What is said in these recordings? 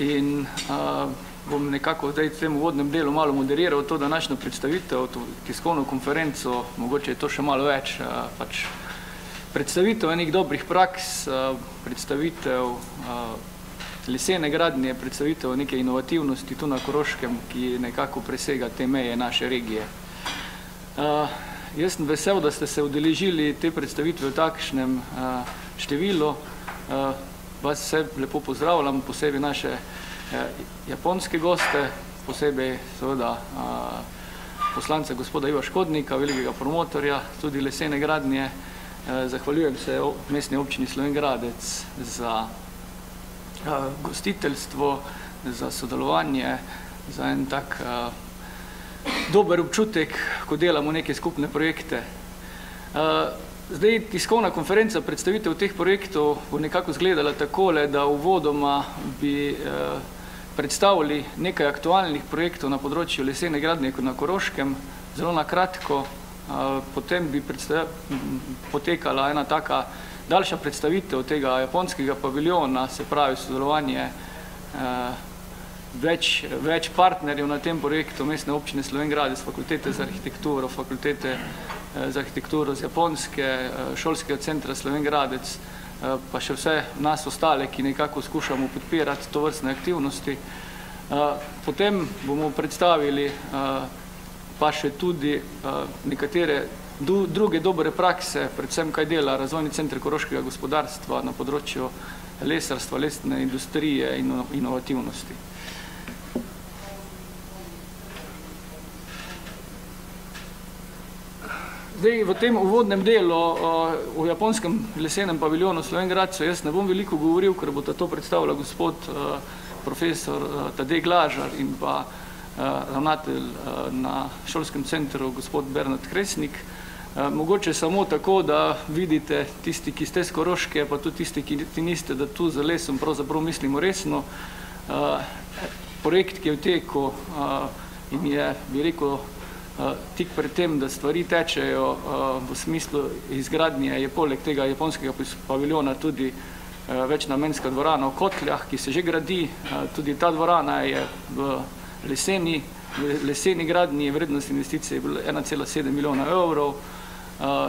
in bom nekako zdaj v tem uvodnem delu malo moderiral to današnjo predstavitev, to tiskovno konferenco, mogoče je to še malo več, pač predstavitev enih dobrih praks, predstavitev lesene gradnje, predstavitev neke inovativnosti tu na Koroškem, ki nekako presega te meje naše regije. Jaz sem vesel, da ste se udeležili te predstavitve v takšnem številu, vas vse lepo pozdravljam, posebej naše japonske goste, posebej seveda poslance gospoda Iva Škodnika, velikega promotorja, tudi lesene gradnje, zahvaljujem se mestni občini Slovenj Gradec za gostiteljstvo, za sodelovanje, za en tak dober občutek, ko delamo neke skupne projekte. Zdaj, tiskovna konferenca, predstavitev teh projektov bo nekako izgledala takole, da uvodoma bi predstavili nekaj aktualnih projektov na področju lesene gradnje na Koroškem, zelo na kratko, potem bi potekala ena taka daljša predstavitev tega japonskega paviljona, se pravi sodelovanje več, več partnerjev na tem projektu Mestne občine Slovenj Gradec, Fakultete za arhitekturo, Fakultete za arhitekturo z Japonske, Šolskega centra Slovenj Gradec, pa še vse nas ostale, ki nekako skušamo podpirati tovrstne aktivnosti. Potem bomo predstavili pa še tudi nekatere druge dobre prakse, predvsem kaj dela Razvojni center koroškega gospodarstva na področju lesarstva, lesne industrije in inovativnosti. Zdaj, v tem uvodnem delu o japonskem lesenem paviljonu v Slovenj Gradcu jaz ne bom veliko govoril, ker bosta to predstavila gospod profesor Tadej Glažar in pa ravnatelj na Šolskem centru gospod Bernard Kresnik. Mogoče samo tako, da vidite tisti, ki ste s Koroške, pa tudi tisti, ki niste, da tu z lesom pravzaprav mislimo resno. Projekt, ki je v teku in je, bi rekel, tik pred tem, da stvari tečejo v smislu izgradnje, je poleg tega japonskega paviljona tudi večnamenska dvorana v Kotljah, ki se že gradi, tudi ta dvorana je v leseni, leseni gradnji, vrednost investicije je bila ena cela sedem milijona evrov,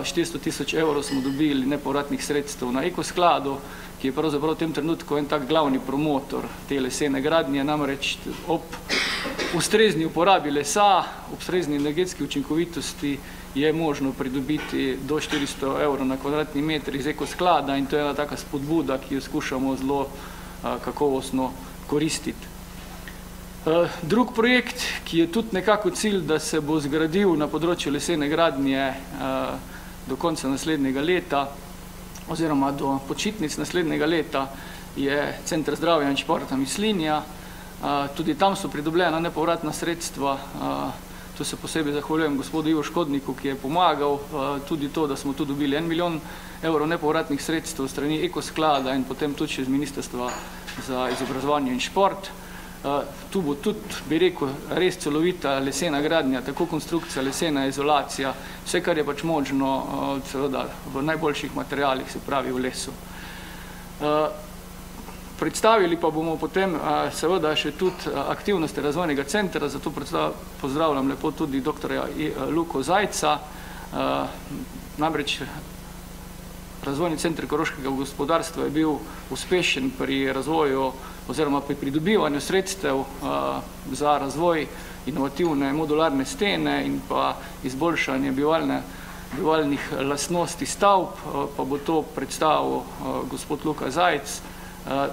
štiristo tisoč evrov smo dobili nepovratnih sredstev na Eko skladu, ki je pravzaprav v tem trenutku en tak glavni promotor te lesene gradnje, namreč ob ustrezni uporabi lesa, ob ustrezni energetski učinkovitosti je možno pridobiti do štiristo evrov na kvadratni meter iz Eko sklada in to je ena taka spodbuda, ki jo skušamo zelo kakovostno koristiti. Drug projekt, ki je tudi nekako cilj, da se bo zgradil na področju lesene gradnje do konca naslednjega leta oziroma do počitnic naslednjega leta, je Center zdravja in športa Mislinja. Tudi tam so pridobljena nepovratna sredstva, tu se posebej zahvaljujem gospodu Ivo Škodniku, ki je pomagal tudi to, da smo tu dobili en milijon evrov nepovratnih sredstev strani Eko sklada in potem tudi še iz Ministrstva za izobrazovanje in šport. Tu bo tudi, bi rekel, res celovita lesena gradnja, tako konstrukcija, lesena izolacija, vse, kar je pač možno, seveda v najboljših materialih, se pravi v lesu. Predstavili pa bomo potem seveda še tudi aktivnosti Razvojnega centra, zato pozdravljam lepo tudi doktorja Luko Zajca, namreč Razvojni center koroškega gospodarstva je bil uspešen pri razvoju oziroma pri pridobivanju sredstev za razvoj inovativne modularne stene in pa izboljšanje bivalne, bivalnih lastnosti stavb, pa bo to predstavil gospod Luka Zajc.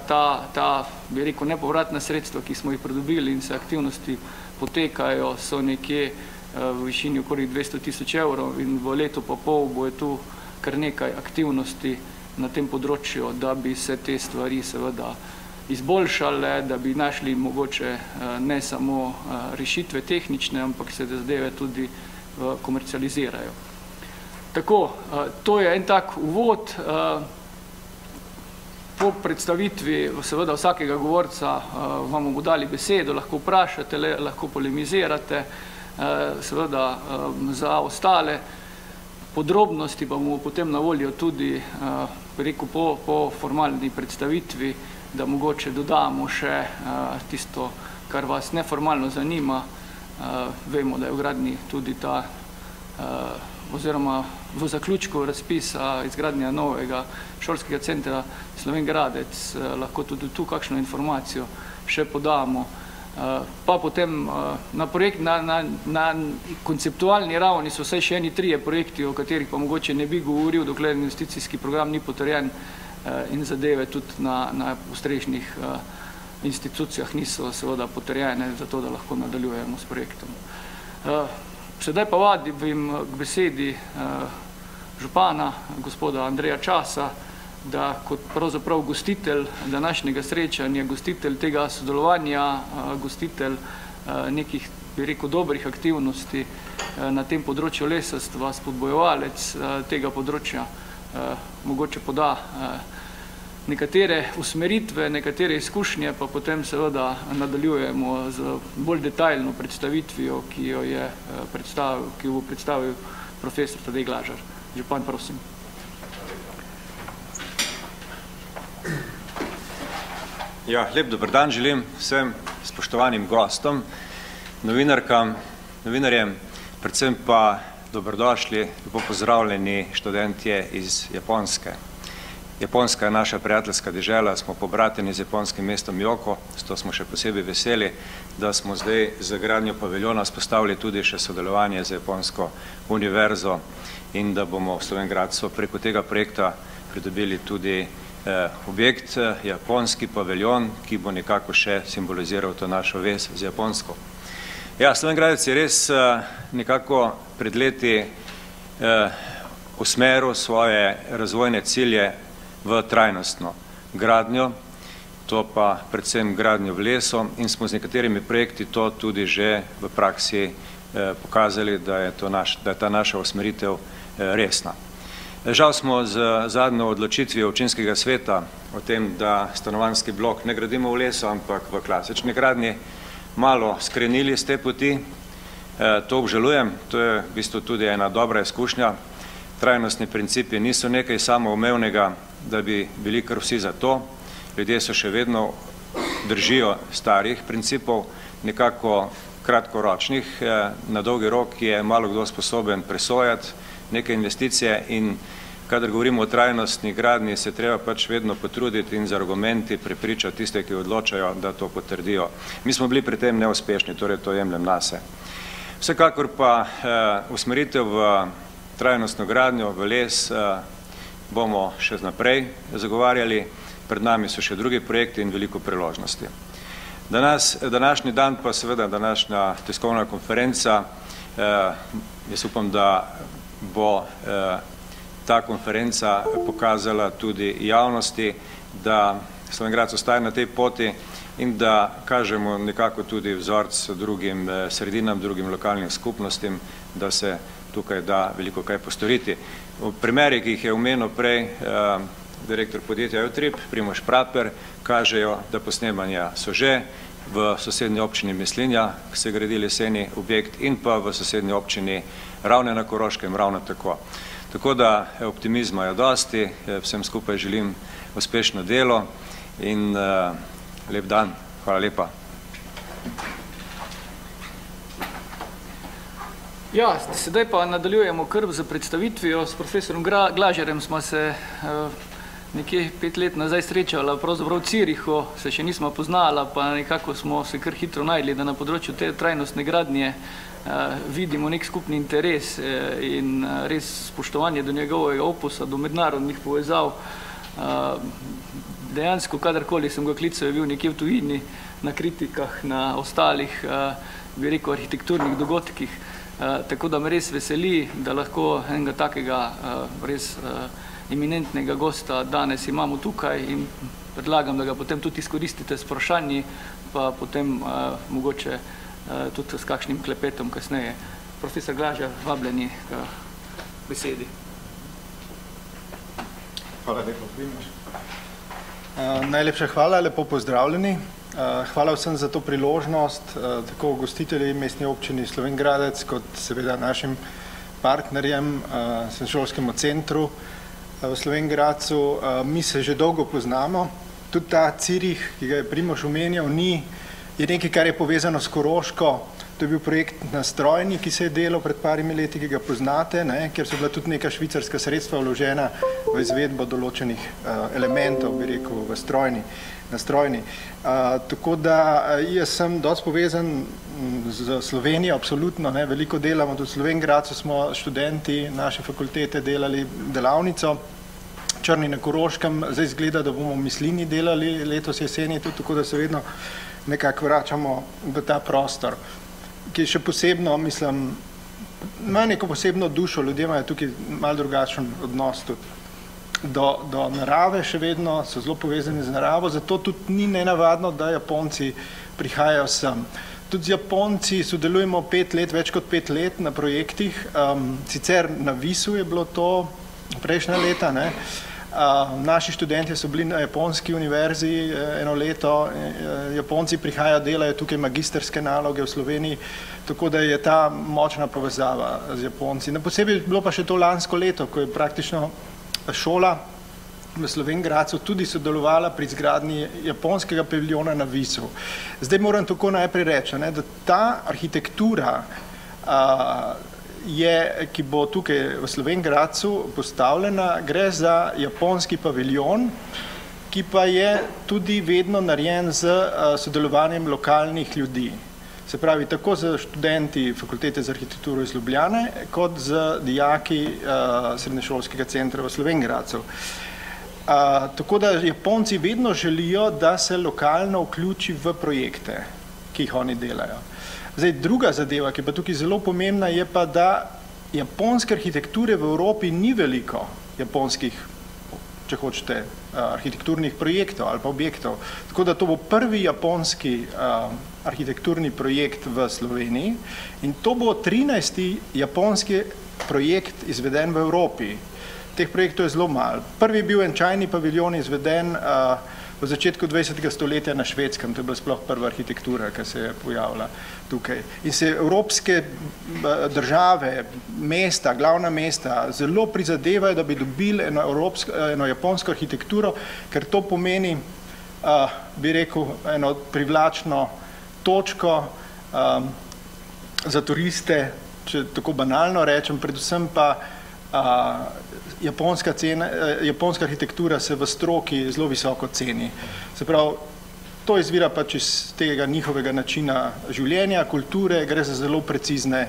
Ta, ta, bi rekel, nepovratna sredstva, ki smo jih pridobili in se aktivnosti potekajo, so nekje v višini okoli dvesto tisoč evrov in v letu pa pol bo je tu kar nekaj aktivnosti na tem področju, da bi se te stvari seveda izboljšale, da bi našli mogoče ne samo rešitve tehnične, ampak se zadeve tudi komercializirajo. Tako, to je en tak uvod. Po predstavitvi seveda vsakega govorca vam bomo dali besedo, lahko vprašate, lahko polemizirate, seveda za ostale podrobnosti pa bomo potem na voljo tudi, rekel, po, formalni predstavitvi da mogoče dodamo še tisto, kar vas neformalno zanima. Vemo, da je v gradni tudi ta oziroma v zaključku razpisa izgradnja novega šolskega centra Sloven Gradec, lahko tudi tu kakšno informacijo še podamo. Pa potem na, projekt, na, na, na konceptualni ravni so vsaj še eni trije projekti, o katerih pa mogoče ne bi govoril, dokler investicijski program ni potrjen in zadeve tudi na, na ustrežnih institucijah niso seveda potrjene, zato da lahko nadaljujemo s projektom. Sedaj pa vadim k besedi župana, gospoda Andreja Časa, da kot pravzaprav gostitelj današnjega srečanja, gostitelj tega sodelovanja, gostitelj nekih, bi rekel, dobrih aktivnosti na tem področju lesarstva, spodbojevalec tega področja, mogoče poda nekatere usmeritve, nekatere izkušnje, pa potem seveda nadaljujemo z bolj detaljno predstavitvijo, ki jo je predstavil, ki jo bo predstavil profesor Tadej Glažar. Župan, prosim. Ja, lep dober dan želim vsem spoštovanim gostom, novinarkam, novinarjem, predvsem pa dobrodošli, lepo pozdravljeni študentje iz Japonske. Japonska je naša prijateljska dežela, smo pobrateni z japonskim mestom Joko, zato smo še posebej veseli, da smo zdaj za gradnjo paviljona spostavili tudi še sodelovanje z Japonsko univerzo in da bomo v Slovengradcu preko tega projekta pridobili tudi eh, objekt, eh, japonski paviljon, ki bo nekako še simboliziral to našo vez z Japonsko. Ja, Slovengradec je res eh, nekako pred leti usmeril svoje razvojne cilje v trajnostno gradnjo, to pa predvsem gradnjo v leso in smo z nekaterimi projekti to tudi že v praksi pokazali, da je, to naš, da je ta naša usmeritev resna. Žal smo z zadnjo odločitvijo občinskega sveta o tem, da stanovanski blok ne gradimo v leso, ampak v klasični gradnji, malo skrenili z te poti. E, to obžalujem, to je v bistvu tudi ena dobra izkušnja. Trajnostni principi niso nekaj samoumevnega, da bi bili kar vsi za to. Ljudje so še vedno držijo starih principov, nekako kratkoročnih, e, na dolgi rok je malo kdo sposoben presojati, neke investicije in kadar govorimo o trajnostni gradni, se treba pač vedno potruditi in z argumenti prepričati tiste, ki odločajo, da to potrdijo. Mi smo bili pri tem neuspešni, torej to jemljem nase. Vsekakor pa eh, usmeritev v trajnostno gradnjo, v les, eh, bomo še naprej zagovarjali, pred nami so še drugi projekti in veliko priložnosti. Danas, današnji dan pa seveda današnja tiskovna konferenca, eh, jaz upam, da bo eh, ta konferenca pokazala tudi javnosti, da Slovengrad ostaje na tej poti in da kažemo nekako tudi vzorc drugim eh, sredinam, drugim lokalnim skupnostim, da se tukaj da veliko kaj postoriti. V primeri, ki jih je omenil prej eh, direktor podjetja Eutrip, Primoš Praper, kažejo, da posnemanja so že v sosednji občini Mislinja, se gradi leseni objekt in pa v sosednji občini ravne na Koroškem, ravno tako. Tako da optimizma je dosti, vsem skupaj želim uspešno delo in uh, lep dan. Hvala lepa. Ja, sedaj pa nadaljujemo krb za predstavitvijo. S profesorom Glažerem smo se uh, nekje pet let nazaj srečala, pravzaprav v Cirihu, se še nismo poznala, pa nekako smo se kar hitro najdli, da na področju te trajnostne gradnje uh, vidimo nek skupni interes uh, in uh, res spoštovanje do njegovega opusa, do mednarodnih povezav. Uh, dejansko, kadarkoli sem ga klical, je bil nekje v tujini, na kritikah, na ostalih, uh, bi rekel, arhitekturnih dogodkih. Uh, tako da me res veseli, da lahko enega takega res eminentnega gosta danes imamo tukaj in predlagam, da ga potem tudi izkoristite s vprašanji, pa potem uh, mogoče uh, tudi s kakšnim klepetom kasneje. Profesor Glaža, vabljeni k besedi. Hvala lepo, Primož. Uh, najlepša hvala, lepo pozdravljeni. Uh, hvala vsem za to priložnost, tako gostitelji mestni občini Slovengradec, kot seveda našim partnerjem, uh, šolskemu centru, v Slovengracu. Mi se že dolgo poznamo, tudi ta Cirih, ki ga je Primoš omenjal, ni, je nekaj, kar je povezano s Koroško, to je bil projekt na strojni, ki se je delal pred parimi leti, ki ga poznate, ne, kjer so bila tudi neka švicarska sredstva vložena v izvedbo določenih uh, elementov, bi rekel, v strojni, na strojni. Uh, tako da jaz sem dosti povezan z Slovenijo, absolutno, ne, veliko delamo, tudi v Slovengradcu smo študenti naše fakultete delali delavnico, Črni na Koroškem, zdaj izgleda, da bomo mislini delali letos jeseni, tudi tako, da se vedno nekako vračamo v ta prostor, ki je še posebno, mislim, ima neko posebno dušo, ljudje imajo tukaj malo drugačen odnos tudi do, do narave, še vedno so zelo povezani z naravo, zato tudi ni nenavadno, da Japonci prihajajo sem. Tudi z Japonci sodelujemo pet let, več kot pet let na projektih, um, sicer na Visu je bilo to prejšnja leta, ne, uh, naši študenti so bili na Japonski univerzi eh, eno leto, eh, Japonci prihajajo, delajo tukaj magisterske naloge v Sloveniji, tako da je ta močna povezava z Japonci. Na posebej je bilo pa še to lansko leto, ko je praktično šola v Slovengradcu tudi sodelovala pri zgradnji japonskega paviljona na Visu. Zdaj moram tako najprej reči, ne, da ta arhitektura a, je, ki bo tukaj v Slovengradcu postavljena, gre za japonski paviljon, ki pa je tudi vedno narejen z sodelovanjem lokalnih ljudi. Se pravi, tako z študenti Fakultete za arhitekturo iz Ljubljane, kot z dijaki uh, srednješolskega centra v Slovengradcu. Uh, tako da Japonci vedno želijo, da se lokalno vključi v projekte, ki jih oni delajo. Zdaj, druga zadeva, ki je pa tukaj zelo pomembna, je pa, da japonske arhitekture v Evropi ni veliko japonskih, če hočete, arhitekturnih projektov ali pa objektov. Tako da to bo prvi japonski arhitekturni projekt v Sloveniji in to bo 13. japonski projekt izveden v Evropi. Teh projektov je zelo malo. Prvi je bil en čajni paviljon izveden uh, v začetku 20. stoletja na švedskem, to je bila sploh prva arhitektura, ki se je pojavila tukaj. In se evropske države, mesta, glavna mesta zelo prizadevajo, da bi dobili eno, evropsko, eno japonsko arhitekturo, ker to pomeni, uh, bi rekel, eno privlačno točko um, za turiste, če tako banalno rečem, predvsem pa uh, japonska, cena, eh, japonska arhitektura se v stroki zelo visoko ceni. Se pravi, to izvira pač iz tega njihovega načina življenja, kulture, gre za zelo precizne,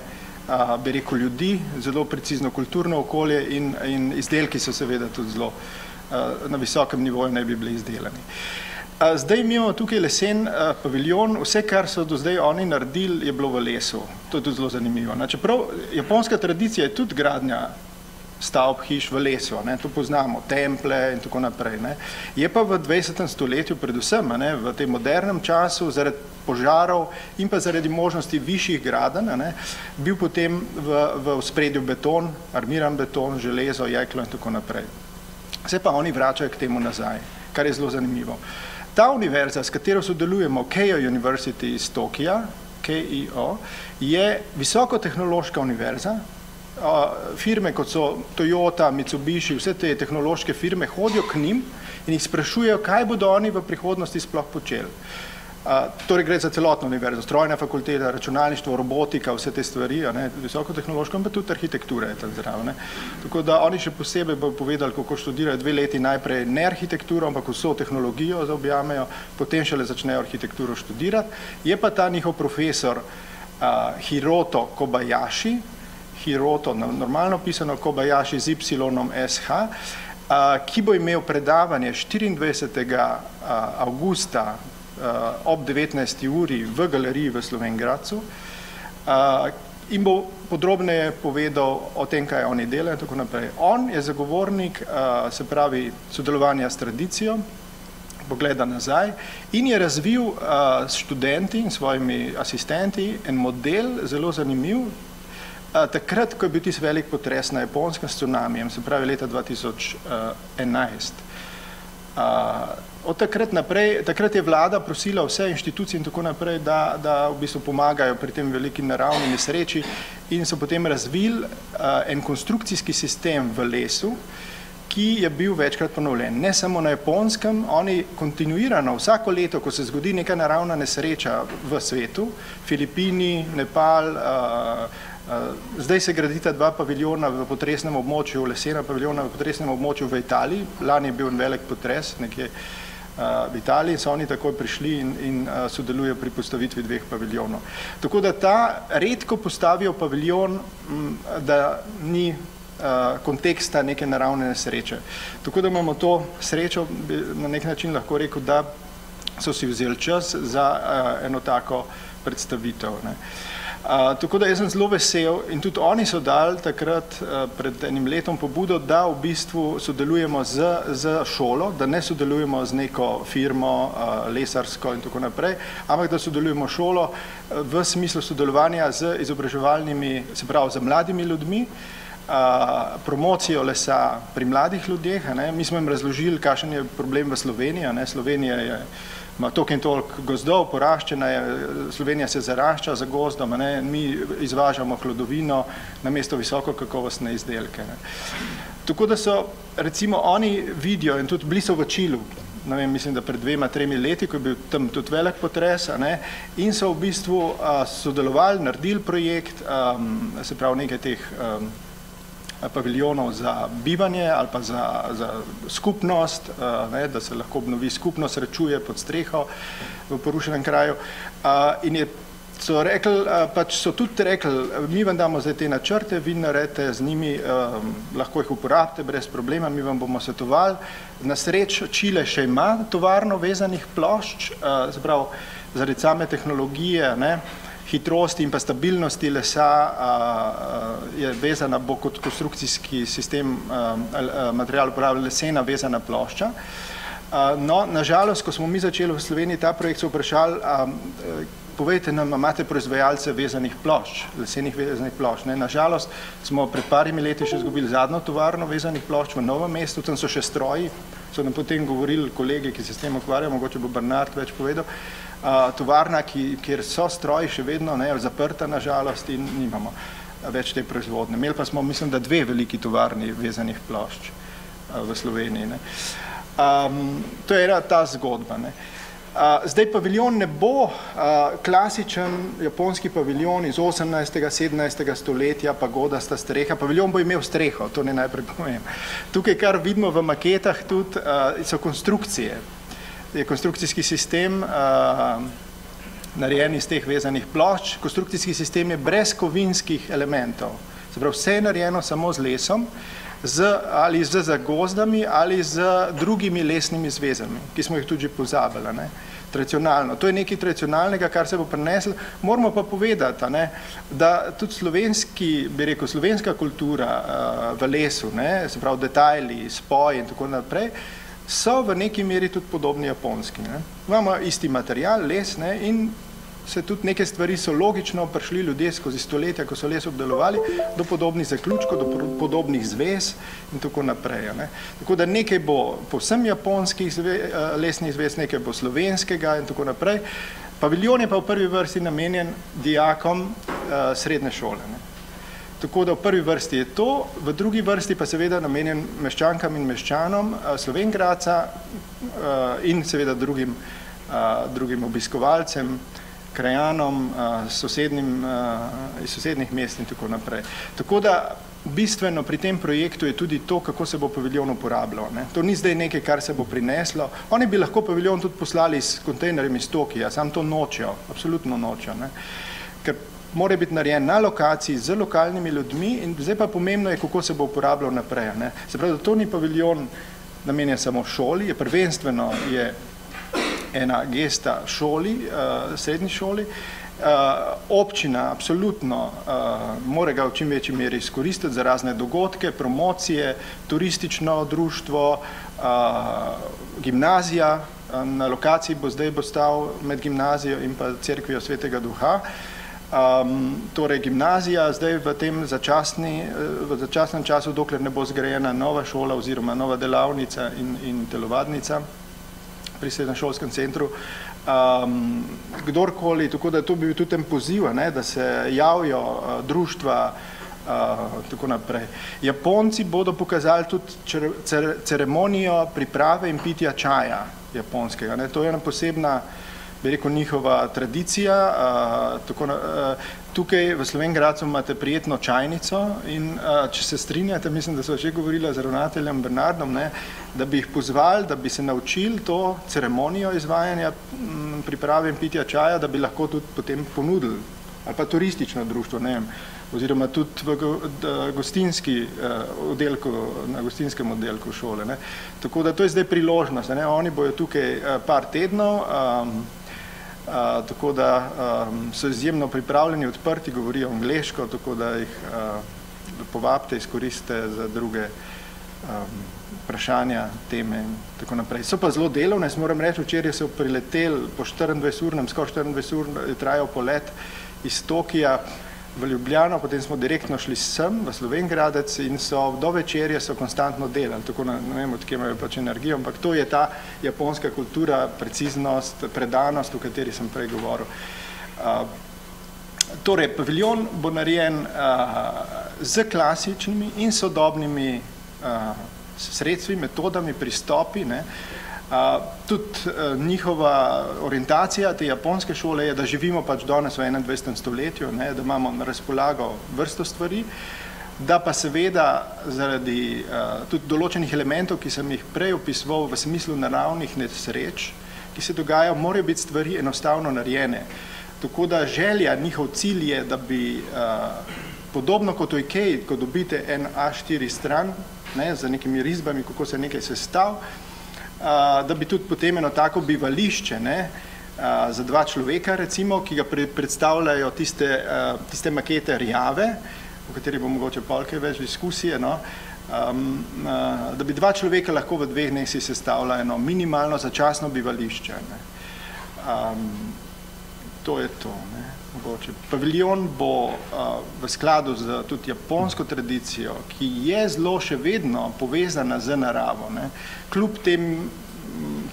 a, bi rekel, ljudi, zelo precizno kulturno okolje in, in izdelki so seveda tudi zelo a, na visokem nivoju ne bi bili izdelani. A, zdaj mi imamo tukaj lesen a, paviljon, vse, kar so do zdaj oni naredili, je bilo v lesu. To je tudi zelo zanimivo. Na, čeprav japonska tradicija je tudi gradnja stavb hiš v lesu, ne, to poznamo, temple in tako naprej. Ne. Je pa v 20. stoletju predvsem, ne, v tem modernem času, zaradi požarov in pa zaradi možnosti višjih graden, ne, bil potem v, v spredju beton, armiran beton, železo, jeklo in tako naprej. Se pa oni vračajo k temu nazaj, kar je zelo zanimivo. Ta univerza, s katero sodelujemo, Keio University iz Tokija, KIO, je visokotehnološka univerza, firme, kot so Toyota, Mitsubishi, vse te tehnološke firme hodijo k njim in jih sprašujejo, kaj bodo oni v prihodnosti sploh počeli. Uh, torej gre za celotno univerzo, strojna fakulteta, računalništvo, robotika, vse te stvari, ne, visoko tehnološko, pa tudi arhitektura je tam zraven. Tako da oni še posebej bo povedali, kako študirajo dve leti najprej ne arhitekturo, ampak vso tehnologijo zaobjamejo, potem šele začnejo arhitekturo študirati. Je pa ta njihov profesor uh, Hiroto Kobayashi, Hiroto, normalno pisano Kobayashi z YSH, ki bo imel predavanje 24. augusta ob 19. uri v galeriji v Slovengradcu in bo podrobneje povedal o tem, kaj oni delajo in tako naprej. On je zagovornik, se pravi, sodelovanja s tradicijo, pogleda nazaj in je razvil s študenti in svojimi asistenti en model, zelo zanimiv, takrat, ko je bil tisti velik potres na japonskem s tsunamijem, se pravi leta 2011. Od takrat naprej, takrat je vlada prosila vse inštitucije in tako naprej, da, da v bistvu pomagajo pri tem veliki naravni nesreči in so potem razvili en konstrukcijski sistem v lesu, ki je bil večkrat ponovljen. Ne samo na japonskem, oni kontinuirano, vsako leto, ko se zgodi neka naravna nesreča v svetu, Filipini, Nepal, uh, zdaj se gradita dva paviljona v potresnem območju, lesena paviljona v potresnem območju v Italiji. Lani je bil velik potres nekje v Italiji, so oni takoj prišli in, in sodelujo pri postavitvi dveh paviljonov. Tako da ta redko postavijo paviljon, da ni konteksta neke naravne nesreče. Tako da imamo to srečo, bi na nek način lahko rekel, da so si vzeli čas za eno tako predstavitev. Ne. Uh, tako da jaz sem zelo vesel in tudi oni so dali takrat uh, pred enim letom pobudo, da v bistvu sodelujemo z, z šolo, da ne sodelujemo z neko firmo, uh, lesarsko in tako naprej, ampak da sodelujemo šolo v smislu sodelovanja z izobraževalnimi, se pravi, z mladimi ljudmi, promocijo lesa pri mladih ljudeh. Ne. Mi smo jim razložili, kakšen je problem v Sloveniji. Ne. Slovenija je ima toliko in toliko gozdov, poraščena je, Slovenija se zarašča za gozdom, ne, mi izvažamo hlodovino na mesto visoko kakovostne izdelke. Ne. Tako da so, recimo, oni vidijo in tudi bili so v Čilu, ne vem, mislim, da pred dvema, tremi leti, ko je bil tam tudi velik potres, ne, in so v bistvu a, sodelovali, naredili projekt, a, se pravi nekaj teh a, paviljonov za bivanje ali pa za, za skupnost, uh, ne, da se lahko obnovi skupnost, srečuje pod streho v porušenem kraju. Uh, in je, so, rekli, uh, pač so tudi rekli, mi vam damo zdaj te načrte, vi naredite z njimi, uh, lahko jih uporabite brez problema, mi vam bomo svetovali. Na sreč Čile še ima tovarno vezanih plošč, uh, zaprav zaradi same tehnologije, ne, uh, hitrosti in pa stabilnosti lesa je vezana bo kot konstrukcijski sistem material uporablja lesena vezana plošča. No, nažalost, ko smo mi začeli v Sloveniji ta projekt, so vprašali, povejte nam, imate proizvajalce vezanih plošč, lesenih vezanih plošč. Ne? Nažalost, smo pred parimi leti še zgubili zadnjo tovarno vezanih plošč v novem mestu, tam so še stroji, so nam potem govorili kolege, ki se s tem ukvarjajo, mogoče bo Bernard več povedal, tovarna, ki, kjer so stroji še vedno ne, zaprta na žalost in nimamo več te proizvodne. Imeli pa smo, mislim, da dve veliki tovarni vezanih plošč v Sloveniji. Ne. Um, to je ena ta zgodba. Ne. Uh, zdaj paviljon ne bo uh, klasičen japonski paviljon iz 18. 17. stoletja, pagodasta streha. Paviljon bo imel streho, to ne najprej povem. Tukaj, kar vidimo v maketah, tudi uh, so konstrukcije je konstrukcijski sistem uh, narejen iz teh vezanih plošč. Konstrukcijski sistem je brez kovinskih elementov. Se pravi, vse je narejeno samo z lesom, z, ali z zagozdami, ali z drugimi lesnimi zvezami, ki smo jih tudi pozabili. Ne? tradicionalno. To je nekaj tradicionalnega, kar se bo preneslo. Moramo pa povedati, ne, da tudi slovenski, bi rekel, slovenska kultura uh, v lesu, ne, se pravi detajli, spoj in tako naprej, uh, so v neki meri tudi podobni japonski. Ne. Imamo isti material, les ne, in se tudi neke stvari so logično prišli ljudje skozi stoletja, ko so les obdelovali, do podobnih zaključkov, do podobnih zvez in tako naprej. Ne. Tako da nekaj bo povsem japonskih zve, eh, lesnih zvez, nekaj bo slovenskega in tako naprej. Paviljon je pa v prvi vrsti namenjen dijakom uh, srednje šole. Ne. Tako da v prvi vrsti je to, v drugi vrsti pa seveda namenjen meščankam in meščanom eh, Slovengraca eh, in seveda drugim, eh, drugim obiskovalcem, krajanom, sosednim, iz sosednih mest in tako naprej. Tako da bistveno pri tem projektu je tudi to, kako se bo paviljon uporabljal. Ne. To ni zdaj nekaj, kar se bo prineslo. Oni bi lahko paviljon tudi poslali s kontejnerjem iz Tokija, sam to nočejo, absolutno nočejo. Ne. Ker mora biti narejen na lokaciji z lokalnimi ljudmi in zdaj pa pomembno je, kako se bo uporabljal naprej. Ne. Se pravi, da to ni paviljon namenjen samo šoli, je prvenstveno je ena gesta šoli, uh, srednji šoli, Uh, občina absolutno uh, mora ga v čim večji meri izkoristiti za razne dogodke, promocije, turistično društvo, uh, gimnazija, uh, na lokaciji bo zdaj bo stal med gimnazijo in pa cerkvijo svetega duha, uh, Um, torej, gimnazija zdaj v tem začasni, v začasnem času, dokler ne bo zgrajena nova šola oziroma nova delavnica in, in telovadnica pri srednjošolskem centru, um, kdorkoli, tako da to bi bil tudi ten poziv, ne, da se javijo uh, društva, Uh, tako naprej. Japonci bodo pokazali tudi ceremonijo priprave in pitja čaja japonskega. Ne. To je ena posebna bi rekel, njihova tradicija. Uh, tako, uh, tukaj v Slovengradcu imate prijetno čajnico in uh, če se strinjate, mislim, da so že govorila z ravnateljem Bernardom, ne, da bi jih pozvali, da bi se naučili to ceremonijo izvajanja m, priprave in pitja čaja, da bi lahko tudi potem ponudili ali pa turistično društvo, ne vem, oziroma tudi v gostinski oddelku, na gostinskem oddelku šole. Ne. Tako da to je zdaj priložnost. Ne. Oni bojo tukaj par tednov, um, Uh, tako da um, so izjemno pripravljeni, odprti, govorijo angliško, tako da jih uh, povabite, izkoriste za druge um, vprašanja, teme in tako naprej. So pa zelo delovne, jaz moram reči, včeraj so prileteli po 24-urnem, skoraj 24 ur je trajal polet iz Tokija, v Ljubljano, potem smo direktno šli sem v Slovengradec in so do večerje so konstantno delali, tako na, ne vem, odkje imajo pač energijo, ampak to je ta japonska kultura, preciznost, predanost, o kateri sem prej govoril. Uh, torej, paviljon bo narejen uh, z klasičnimi in sodobnimi uh, sredstvi, metodami, pristopi, ne, uh, tudi uh, njihova orientacija te japonske šole je, da živimo pač danes v 21. stoletju, ne, da imamo na razpolago vrsto stvari, da pa seveda zaradi uh, tudi določenih elementov, ki sem jih prej opisoval v smislu naravnih nesreč, ki se dogajajo, morajo biti stvari enostavno narejene. Tako da želja, njihov cilj je, da bi uh, podobno kot v IKEA, ko dobite en A4 stran, ne, za nekimi risbami, kako se nekaj sestav, da bi tudi potem eno tako bivališče ne, za dva človeka, recimo, ki ga predstavljajo tiste, tiste makete rjave, o kateri bo mogoče polke več diskusije, no, um, da bi dva človeka lahko v dveh dneh si sestavila eno minimalno začasno bivališče. Ne. Um, to je to. Ne mogoče. Paviljon bo uh, v skladu z tudi japonsko tradicijo, ki je zelo še vedno povezana z naravo. Ne. Kljub tem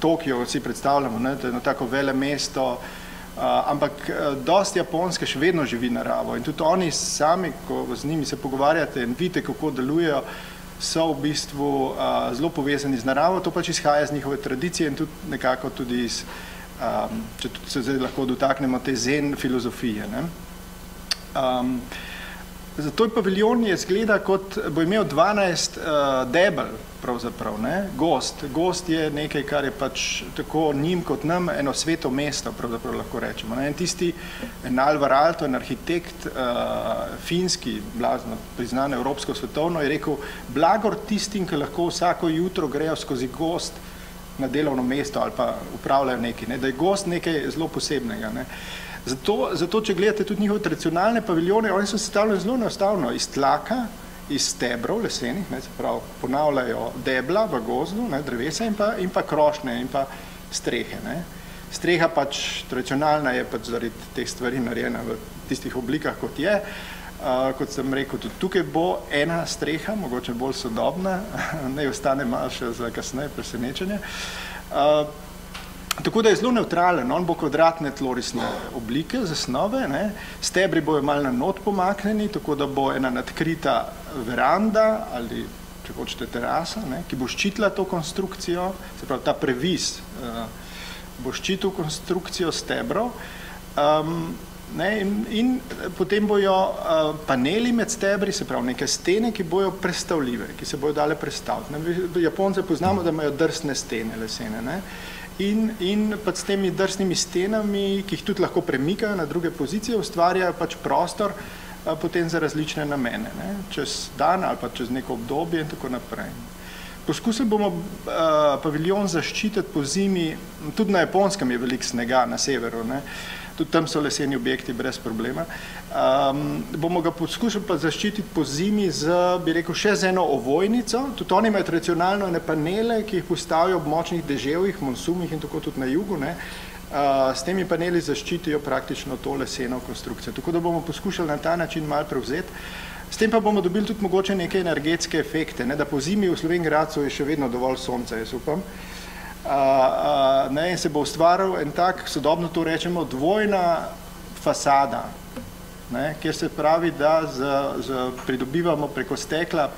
Tokio, si predstavljamo, ne, to je eno tako vele mesto, uh, ampak dosti japonske še vedno živi naravo in tudi oni sami, ko z njimi se pogovarjate in vidite, kako delujejo, so v bistvu uh, zelo povezani z naravo, to pač izhaja iz njihove tradicije in tudi nekako tudi iz um, če tudi se zdaj lahko dotaknemo te zen filozofije. Ne? Um, zato je paviljon je zgleda kot, bo imel 12 uh, debel, pravzaprav, ne? gost. Gost je nekaj, kar je pač tako njim kot nam eno sveto mesto, pravzaprav lahko rečemo. Ne? En tisti, en Alvar Alto, en arhitekt, uh, finski, blazno priznan evropsko svetovno, je rekel, blagor tistim, ki lahko vsako jutro grejo skozi gost, na delovno mesto ali pa upravljajo nekaj, ne, da je gost nekaj zelo posebnega. Ne. Zato, zato, če gledate tudi njihove tradicionalne paviljone, oni so sestavljeni zelo enostavno iz tlaka, iz stebrov lesenih, ne, se pravi, ponavljajo debla v gozdu, ne, drevesa in pa, in pa krošne in pa strehe. Ne. Streha pač tradicionalna je pač zaradi teh stvari narejena v tistih oblikah, kot je. Uh, kot sem rekel, tudi tukaj bo ena streha, mogoče bolj sodobna, ne ostane malo še za kasneje presenečenje. Uh, tako da je zelo neutralen, on bo kvadratne tlorisne oblike, zasnove, ne. stebri bojo malo na not pomaknjeni, tako da bo ena nadkrita veranda ali če hočete terasa, ne, ki bo ščitila to konstrukcijo, se pravi ta previs uh, bo ščitil konstrukcijo stebrov. Um, Ne, in, in potem bojo uh, paneli med stebri, se pravi neke stene, ki bojo prestavljive, ki se bojo dale prestaviti. Ne. Japonce poznamo, da imajo drsne stene lesene. Ne. In, in pač s temi drsnimi stenami, ki jih tudi lahko premikajo na druge pozicije, ustvarjajo pač prostor uh, potem za različne namene, ne. čez dan ali pa čez neko obdobje in tako naprej. Poskusili bomo uh, paviljon zaščititi po zimi, tudi na Japonskem je veliko snega na severu, ne. Uh, tudi tam so leseni objekti brez problema. Um, bomo ga poskušali pa zaščititi po zimi z, bi rekel, še z eno ovojnico. Tudi oni imajo tradicionalno ene panele, ki jih postavijo ob močnih deževjih, monsumih in tako tudi na jugu. Ne. Uh, s temi paneli zaščitijo praktično to leseno konstrukcijo. Tako da bomo poskušali na ta način malo prevzeti. S tem pa bomo dobili tudi mogoče neke energetske efekte, ne, da po zimi v Slovengradcu je še vedno dovolj sonca, jaz upam. Uh, ne, in se bo ustvaril en tak, sodobno to rečemo, dvojna fasada. ne, kjer se pravi, da z, z pridobivamo preko stekla,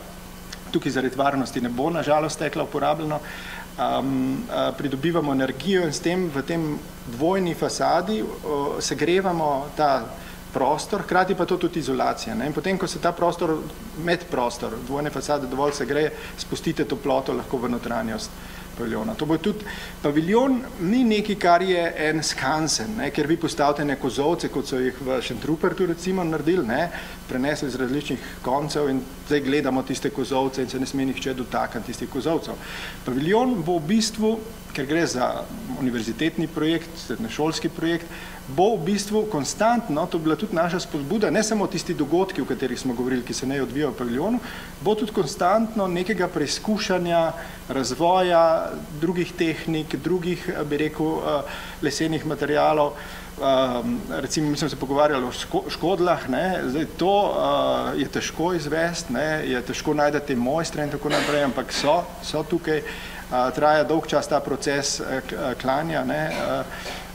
tukaj zaradi varnosti ne bo nažalost stekla uporabljeno, um, uh, pridobivamo energijo in s tem v tem dvojni fasadi uh, segrevamo ta prostor, hkrati pa to tudi izolacija. Ne? In potem, ko se ta prostor, medprostor, dvojne fasade dovolj se greje, spustite toploto lahko v notranjost paviljona. To bo tudi, paviljon ni nekaj, kar je en skansen, ne? ker vi postavite ne kozovce, kot so jih v Šentrupertu recimo naredili, ne? prenesli z različnih koncev in zdaj gledamo tiste kozovce in se ne sme nihče dotakniti tistih kozovcev. Paviljon bo v bistvu, ker gre za univerzitetni projekt, srednješolski projekt, bo v bistvu konstantno, to je bila tudi naša spodbuda, ne samo tisti dogodki, o katerih smo govorili, ki se ne odvijajo v paviljonu, bo tudi konstantno nekega preizkušanja, razvoja drugih tehnik, drugih, bi rekel, eh, lesenih materijalov, Um, recimo, mi smo se pogovarjali o ško škodlah, ne, zdaj to uh, je težko izvesti, ne, je težko najdete mojstre in tako naprej, ampak so, so tukaj, traja dolg čas ta proces uh, klanja, ne, uh,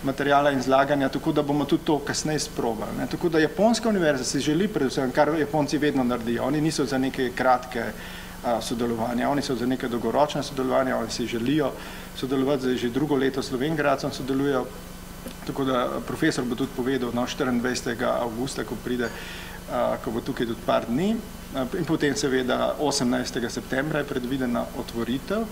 materijala in zlaganja, tako da bomo tudi to kasneje sprobali. Ne. Tako da Japonska univerza si želi predvsem, kar Japonci vedno naredijo, oni niso za neke kratke sodelovanja, oni so za neke dolgoročne sodelovanja, oni si želijo sodelovati, zdaj že drugo leto Slovengradcem sodelujo, tako da profesor bo tudi povedal no, 24. augusta, ko pride, ko bo tukaj tudi par dni in potem seveda 18. septembra je predvidena otvoritev,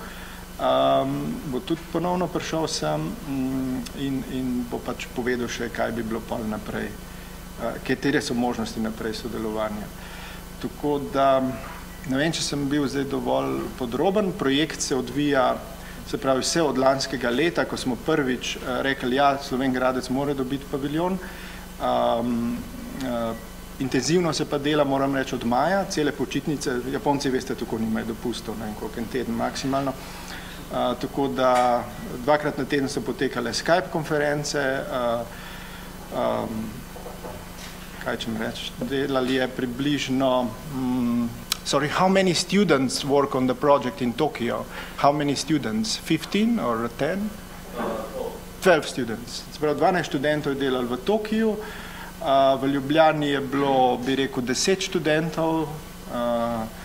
um, bo tudi ponovno prišel sem um, in, in bo pač povedal še, kaj bi bilo pol naprej, uh, katere so možnosti naprej sodelovanja. Tako da, ne vem, če sem bil zdaj dovolj podroben, projekt se odvija, se pravi vse od lanskega leta, ko smo prvič uh, rekli, ja, Sloven Gradec mora dobiti paviljon, um, uh, intenzivno se pa dela, moram reči, od maja, cele počitnice, Japonci veste, tako nimajo dopustov, ne vem, koliko en teden maksimalno, uh, tako da dvakrat na teden so potekale Skype konference, uh, um, kaj če mi reči, delali je približno, um, sorry, how many students work on the project in Tokyo? How many students? 15 or 10? 12 students. Sprav 12 študentov je delali v Tokiju, uh, v Ljubljani je bilo, bi rekel, 10 študentov, uh,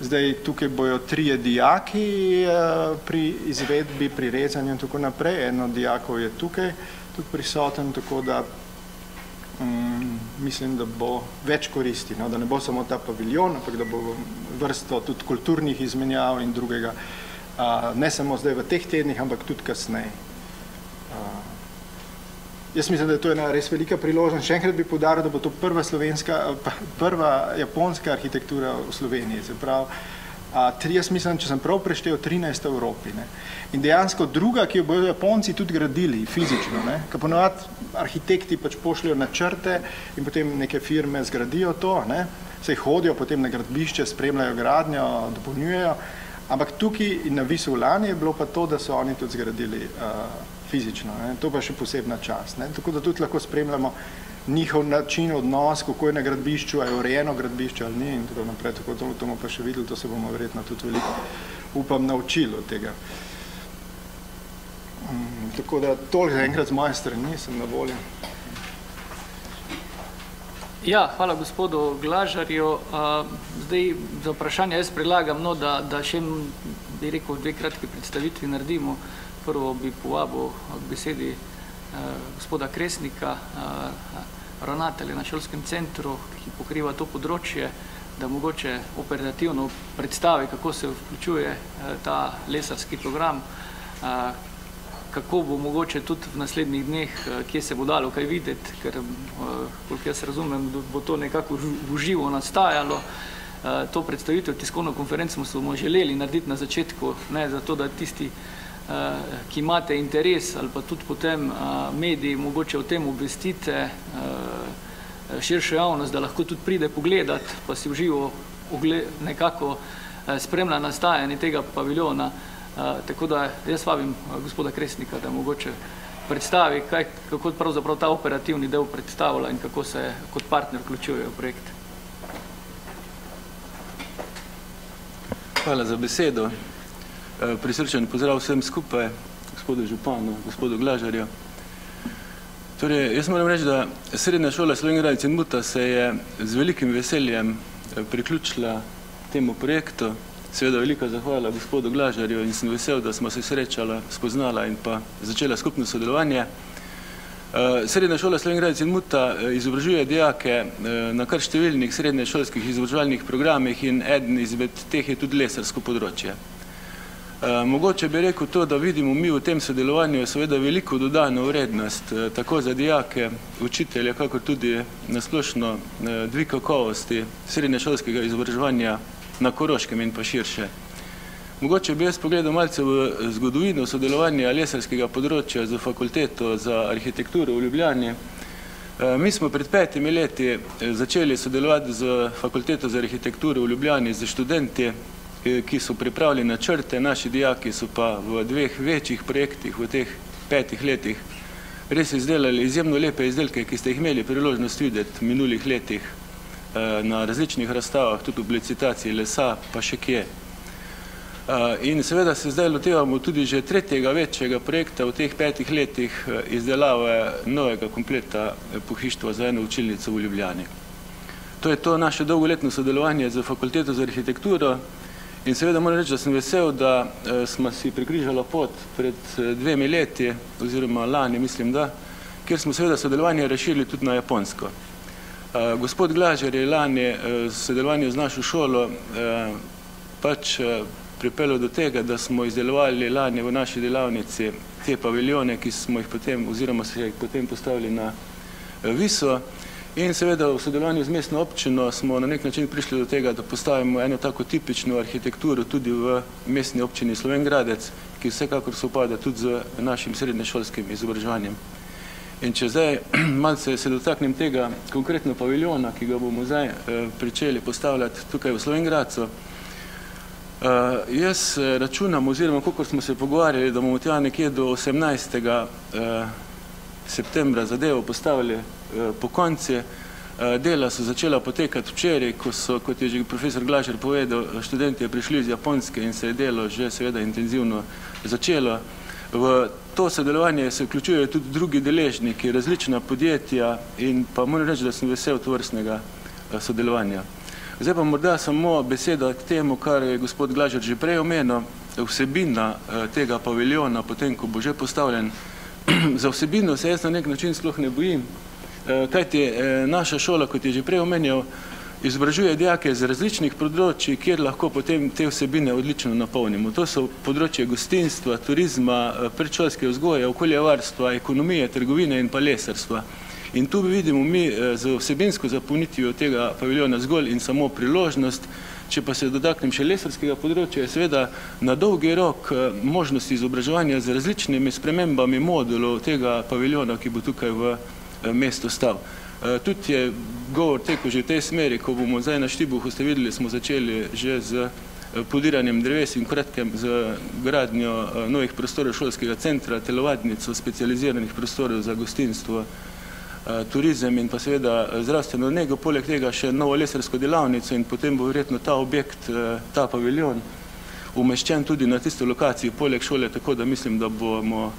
Zdaj, tukaj bojo trije dijaki eh, pri izvedbi, pri rezanju in tako naprej. Eno dijakov je tukaj tudi prisoten, tako da um, mislim, da bo več koristi, no? da ne bo samo ta paviljon, ampak da bo vrsto tudi kulturnih izmenjav in drugega, uh, ne samo zdaj v teh tednih, ampak tudi kasneje. Jaz mislim, da je to ena res velika priložnost. Še enkrat bi podaril, da bo to prva slovenska, prva japonska arhitektura v Sloveniji. Se pravi, a, tri, jaz mislim, če sem prav preštel, 13 v Evropi. Ne. In dejansko druga, ki jo bojo Japonci tudi gradili fizično, ne, ker ponovadi arhitekti pač pošljajo načrte in potem neke firme zgradijo to, ne, se hodijo potem na gradbišče, spremljajo gradnjo, dopolnjujejo, ampak tukaj in na Visu Lani je bilo pa to, da so oni tudi zgradili uh, fizično. Ne? To pa še posebna čast. Ne? Tako da tudi lahko spremljamo njihov način odnos, kako je na gradbišču, ali je urejeno gradbišče ali ni in tako naprej. Tako to, to bomo pa še videli, to se bomo verjetno tudi veliko, upam, naučili od tega. Um, tako da toliko enkrat z moje strani sem na voljo. Ja, hvala gospodu Glažarju. Uh, zdaj za vprašanje jaz predlagam, no, da, da še bi rekel dve kratki predstavitvi naredimo. Prvo bi povabil k besedi eh, gospoda Kresnika, eh, ravnatelja na šolskem centru, ki pokriva to področje, da mogoče operativno predstavi, kako se vključuje eh, ta lesarski program, kako bo mogoče tudi v naslednjih dneh, eh, kje se bo dalo kaj videti, ker, koliko jaz razumem, bo to nekako v živo nastajalo. To predstavitev tiskovno konferenco smo želeli narediti na začetku, ne zato, da tisti Eh, ki imate interes ali pa tudi potem eh, mediji mogoče o tem obvestite eh, širšo javnost, da lahko tudi pride pogledat, pa si uživo nekako spremlja nastajanje tega paviljona. Tako da jaz vabim gospoda Kresnika, da mogoče predstavi, kako pravzaprav ta operativni del predstavlja in kako se kot partner vključuje v projekt. Hvala za besedo. Eh, prisrčen pozdrav vsem skupaj, gospodu Županu, gospodu Glažarju. Torej, jaz moram reči, da srednja šola Slovenjgradec in Muta se je z velikim veseljem eh, priključila temu projektu. Seveda velika zahvala gospodu Glažarju in sem vesel, da smo se srečala, spoznala in pa začela skupno sodelovanje. Eh, srednja šola Slovenjgradec in Muta izobražuje dijake na kar številnih srednješolskih izobraževalnih programih in eden izmed teh je tudi lesarsko področje. Eh, mogoče bi rekel to, da vidimo mi v tem sodelovanju seveda veliko dodano vrednost, eh, tako za dijake, učitelje, kakor tudi nasplošno eh, dvig kakovosti srednješolskega izobraževanja na Koroškem in pa širše. Mogoče bi jaz pogledal malce v zgodovino sodelovanja lesarskega področja z fakulteto za arhitekturo v Ljubljani. Mi smo pred petimi leti začeli sodelovati z fakulteto za arhitekturo v Ljubljani z študenti ki so pripravili načrte, naši dijaki so pa v dveh večjih projektih v teh petih letih res izdelali izjemno lepe izdelke, ki ste jih imeli priložnost videti v minulih letih eh, na različnih razstavah, tudi v licitaciji lesa, pa še kje. Eh, in seveda se zdaj lotevamo tudi že tretjega večjega projekta v teh petih letih eh, izdelave novega kompleta pohištva za eno učilnico v Ljubljani. To je to naše dolgoletno sodelovanje z Fakulteto za arhitekturo, In seveda moram reči, da sem vesel, da eh, smo si prikrižali pot pred eh, dvemi leti, oziroma lani, mislim, da, kjer smo seveda sodelovanje rešili tudi na Japonsko. Eh, gospod Glažer je lani eh, sodelovanje z našo šolo eh, pač eh, pripeljal do tega, da smo izdelovali lani v naši delavnici te paviljone, ki smo jih potem, oziroma se jih potem postavili na eh, viso. In seveda v sodelovanju z mestno občino smo na nek način prišli do tega, da postavimo eno tako tipično arhitekturo tudi v mestni občini Slovengradec, ki vsekakor sopada tudi z našim srednješolskim izobraževanjem. In če zdaj malce se dotaknem tega konkretno paviljona, ki ga bomo zdaj eh, pričeli postavljati tukaj v Slovengradcu, eh, jaz eh, računam, oziroma kako smo se pogovarjali, da bomo tja nekje do 18. Eh, septembra zadevo postavili Eh, po konci eh, dela so začela potekati včeraj, ko so, kot je že profesor Glažer povedal, študenti prišli iz Japonske in se je delo že seveda intenzivno začelo. V to sodelovanje se vključujejo tudi drugi deležniki, različna podjetja in pa moram reči, da sem vesel tovrstnega eh, sodelovanja. Zdaj pa morda samo beseda k temu, kar je gospod Glažer že prej omenil, vsebina tega paviljona, potem, ko bo že postavljen. Za vsebino se jaz na nek način sploh ne bojim, Eh, kajti eh, naša šola, kot je že prej omenjal, izobražuje dijake z različnih področji, kjer lahko potem te vsebine odlično napolnimo. To so področje gostinstva, turizma, eh, predšolske vzgoje, okoljevarstva, ekonomije, trgovine in pa lesarstva. In tu vidimo mi z vsebinsko zapolnitvijo tega paviljona zgolj in samo priložnost, če pa se dodaknem še lesarskega področja, je seveda na dolgi rok možnost izobraževanja z različnimi spremembami modulov tega paviljona, ki bo tukaj v Eh, mesto stav. Eh, tudi je govor tekel že v tej smeri, ko bomo zdaj na Štibuhu ste videli, smo začeli že z eh, podiranjem dreves in kratkem z gradnjo novih prostorov šolskega centra, telovadnico, specializiranih prostorov za gostinstvo, turizem in pa seveda zdravstveno nego, poleg tega še novo lesarsko delavnico in potem bo verjetno ta objekt, ta paviljon, umeščen tudi na tisto lokaciji poleg šole, tako da mislim, da bomo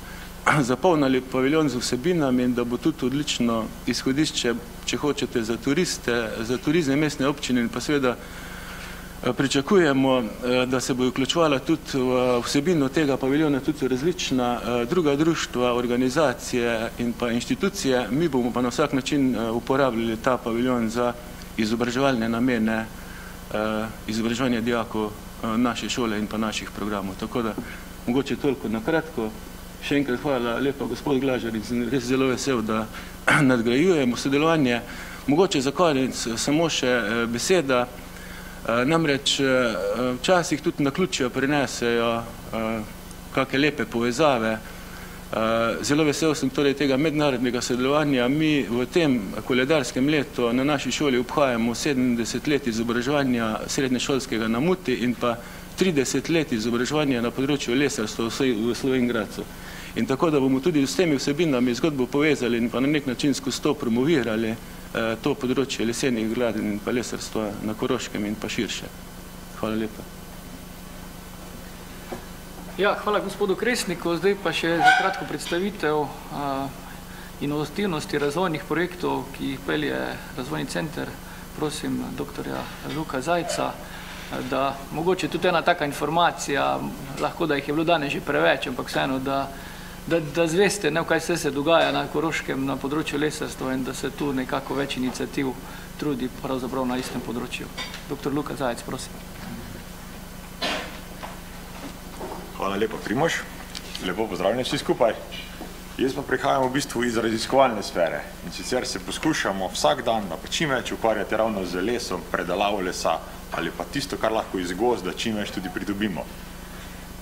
zapolnili paviljon z vsebinami in da bo tudi odlično izhodišče, če hočete, za turiste, za turizme mestne občine in pa seveda eh, pričakujemo, eh, da se bo vključovala tudi v vsebino tega paviljona tudi različna eh, druga društva, organizacije in pa inštitucije. Mi bomo pa na vsak način uporabljali ta paviljon za izobraževalne namene, izobraževanje dijakov naše šole in pa naših programov. Tako da mogoče toliko na kratko. Še enkrat hvala lepa gospod Glažar in sem res zelo vesel, da nadgrajujemo sodelovanje. Mogoče za konec samo še eh, beseda, eh, namreč eh, včasih tudi na ključijo prinesejo kakšne lepe povezave. Zelo vesel sem torej tega mednarodnega sodelovanja. Mi v tem koledarskem letu na naši šoli obhajamo 70 let izobraževanja srednješolskega na Muti in pa 30 let izobraževanja na področju lesarstva v Slovengradcu. In tako, da bomo tudi s temi vsebinami zgodbo povezali in pa na nek način skozi to promovirali eh, to področje lesenih gladin in pa lesarstva na Koroškem in pa širše. Hvala lepa. Ja, hvala gospodu Kresniku. Zdaj pa še za kratko predstavitev inovativnosti razvojnih projektov, ki jih pelje razvojni center, prosim doktorja Luka Zajca, da mogoče tudi ena taka informacija, lahko da jih je bilo danes že preveč, ampak vseeno, da, da, da zveste, ne, kaj vse se dogaja na Koroškem na področju lesarstva in da se tu nekako več inicijativ trudi pravzaprav na istem področju. Doktor Luka Zajec, prosim. Hvala lepa, Primož. Lepo pozdravljeni vsi skupaj. Jaz pa prihajam v bistvu iz raziskovalne sfere in sicer se poskušamo vsak dan pa čim več ukvarjati ravno z lesom, predalavo lesa ali pa tisto, kar lahko iz gozda čim več tudi pridobimo.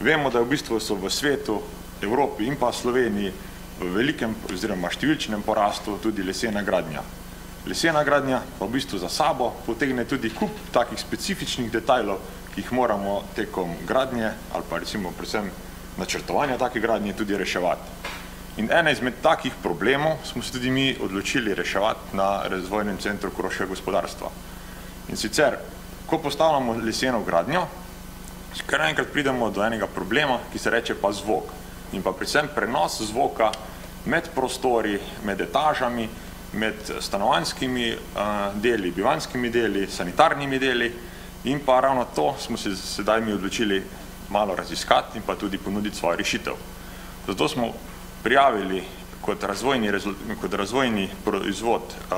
Vemo, da v bistvu so v svetu, Evropi in pa Sloveniji v velikem oziroma številčnem porastu tudi lesena gradnja. Lesena gradnja pa v bistvu za sabo potegne tudi kup takih specifičnih detajlov, ki jih moramo tekom gradnje ali pa recimo predvsem načrtovanja take gradnje tudi reševati. In ena izmed takih problemov smo se tudi mi odločili reševati na razvojnem centru Koroškega gospodarstva. In sicer, ko postavljamo leseno gradnjo, kar enkrat pridemo do enega problema, ki se reče pa zvok. In pa predvsem prenos zvoka med prostori, med etažami, med stanovanjskimi uh, deli, bivanskimi deli, sanitarnimi deli in pa ravno to smo se sedaj mi odločili malo raziskati in pa tudi ponuditi svojo rešitev. Zato smo prijavili kot razvojni, kot razvojni proizvod uh,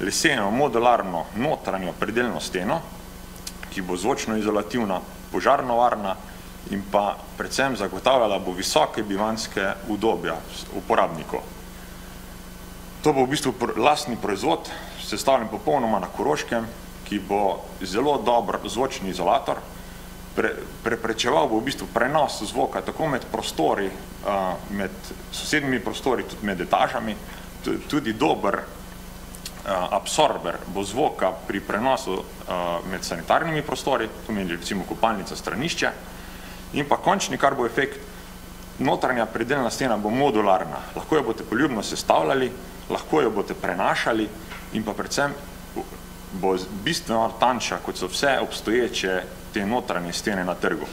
leseno modularno notranjo predeljno steno, ki bo zvočno izolativna, požarno varna in pa predvsem zagotavljala bo visoke bivanske udobja uporabnikov. To bo v bistvu lastni proizvod, sestavljen popolnoma na Koroškem, ki bo zelo dober zvočni izolator, pre, preprečeval bo v bistvu prenos zvoka tako med prostori, med sosednjimi prostori, tudi med etažami, tudi dober absorber bo zvoka pri prenosu med sanitarnimi prostori, to meni recimo kopalnica stranišče, in pa končni, kar bo efekt, notranja predeljna stena bo modularna, lahko jo boste poljubno sestavljali, lahko jo boste prenašali in pa predvsem bo bistveno tanča, kot so vse obstoječe te notranje stene na trgu.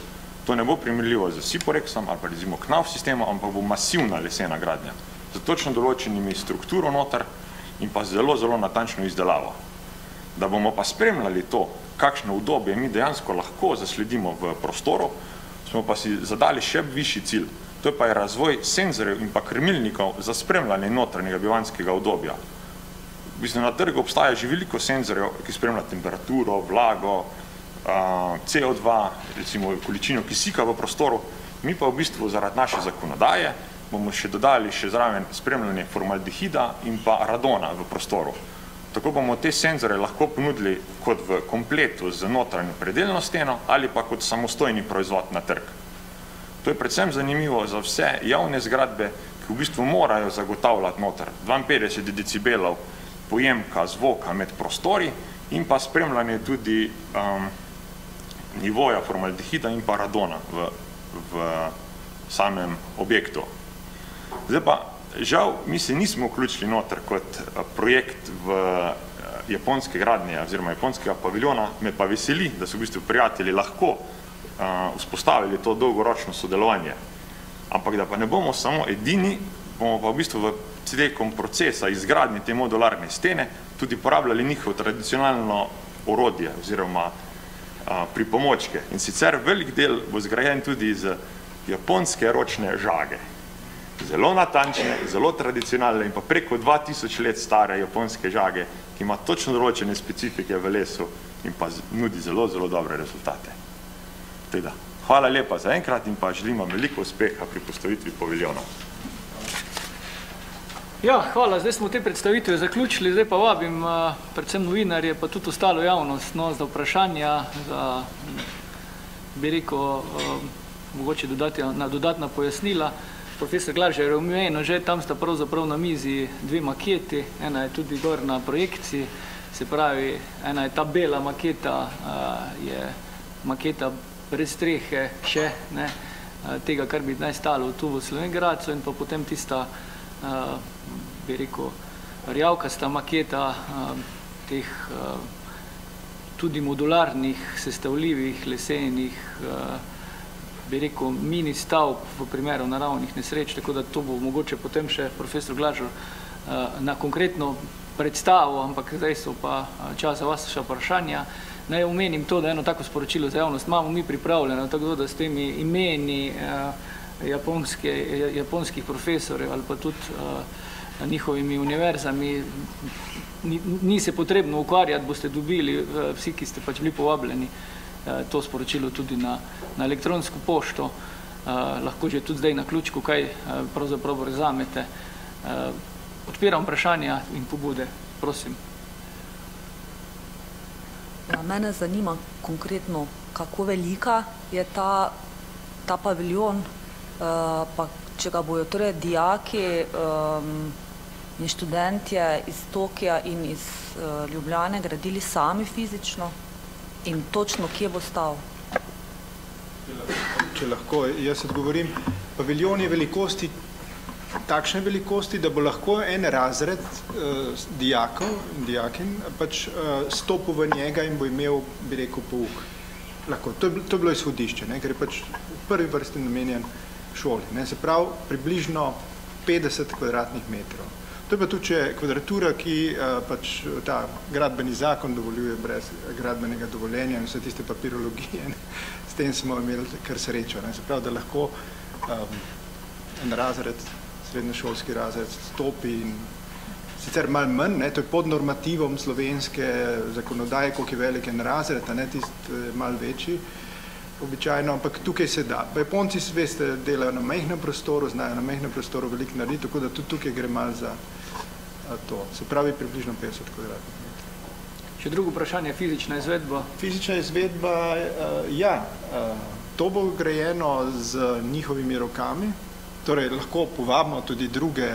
To ne bo primerljivo z Siporexom ali pa rezimo KNAV sistemom, ampak bo masivna lesena gradnja. Z točno določenimi strukturo noter in pa zelo, zelo natančno izdelavo. Da bomo pa spremljali to, kakšno udobje mi dejansko lahko zasledimo v prostoru, smo pa si zadali še višji cilj. To je pa je razvoj senzorjev in pa krmilnikov za spremljanje notranjega bivanskega udobja. V bistvu na trgu obstaja že veliko senzorjev, ki spremlja temperaturo, vlago, CO2, recimo količino kisika v prostoru, mi pa v bistvu zaradi naše zakonodaje bomo še dodali še zraven spremljanje formaldehida in pa radona v prostoru. Tako bomo te senzore lahko ponudili kot v kompletu z notranjo predeljno steno ali pa kot samostojni proizvod na trg. To je predvsem zanimivo za vse javne zgradbe, ki v bistvu morajo zagotavljati noter 52 decibelov pojemka zvoka med prostori in pa spremljanje tudi um, nivoja formaldehida in pa radona v, v samem objektu. Zdaj pa, žal, mi se nismo vključili noter kot eh, projekt v eh, japonske gradnje oziroma japonskega paviljona, me pa veseli, da so v bistvu prijatelji lahko uh, vzpostavili to dolgoročno sodelovanje. Ampak da pa ne bomo samo edini, bomo pa v bistvu v tekom procesa izgradnje te modularne stene tudi porabljali njihovo tradicionalno orodje oziroma pri pomočke. In sicer velik del bo zgrajen tudi iz japonske ročne žage. Zelo natančne, zelo tradicionalne in pa preko 2000 let stare japonske žage, ki ima točno določene specifike v lesu in pa nudi zelo, zelo dobre rezultate. Teda, hvala lepa za enkrat in pa želim vam veliko uspeha pri postavitvi paviljonov. Ja, hvala. Zdaj smo te predstavitve zaključili, zdaj pa vabim uh, predvsem novinarje, pa tudi ostalo javnost no, za vprašanja, za, bi rekel, uh, mogoče dodati na dodatna pojasnila. Profesor Glažer je omenil, že tam sta pravzaprav na mizi dve maketi, ena je tudi gor na projekciji, se pravi, ena je ta bela maketa, uh, je maketa brez strehe še, ne, uh, tega, kar bi naj stalo tu v Slovengradcu in pa potem tista uh, bi rekel, rjavkasta maketa uh, teh uh, tudi modularnih, sestavljivih, lesenih uh, bi rekel, mini stavb v primeru naravnih nesreč, tako da to bo mogoče potem še profesor Glažor na konkretno predstavo, ampak zdaj so pa čas za vas še vprašanja. Naj omenim to, da eno tako sporočilo za javnost imamo mi pripravljeno, tako da s temi imeni japonske, japonskih profesorjev ali pa tudi njihovimi univerzami ni, ni se potrebno ukvarjati, boste dobili vsi, ki ste pač bili povabljeni to sporočilo tudi na, na elektronsko pošto, lahko že tudi zdaj na ključku, kaj pravzaprav razamete. Odpiram vprašanja in pobude, prosim. Ja, mene zanima konkretno, kako velika je ta, ta paviljon, pa če ga bojo torej dijaki in študentje iz Tokija in iz Ljubljane gradili sami fizično in točno kje bo stal? Če lahko jaz odgovorim, paviljon je velikosti takšne velikosti, da bo lahko en razred uh, dijakov in dijakin pač uh, stopil v njega in bo imel, bi rekel, pouk. Lahko. To, je, to je bilo izhodišče, ne, ker je pač v prvi vrsti namenjen šoli. Ne. Se pravi, približno 50 kvadratnih metrov. To je pa tudi če kvadratura, ki uh, pač ta gradbeni zakon dovoljuje brez gradbenega dovoljenja in vse tiste papirologije. Ne. S tem smo imeli kar srečo. Ne. Se pravi, da lahko um, en razred srednješolski razred stopi in sicer malo manj, ne, to je pod normativom slovenske zakonodaje, koliko je velik en razred, a ne tist malo večji, običajno, ampak tukaj se da. Pa Japonci, veste, delajo na mehnem prostoru, znajo na mehnem prostoru veliko narediti, tako da tudi tukaj gre malo za to. Se pravi približno 50 kvadratnih metrov. Še drugo vprašanje, fizična izvedba? Fizična izvedba, ja, to bo grajeno z njihovimi rokami, torej lahko povabimo tudi druge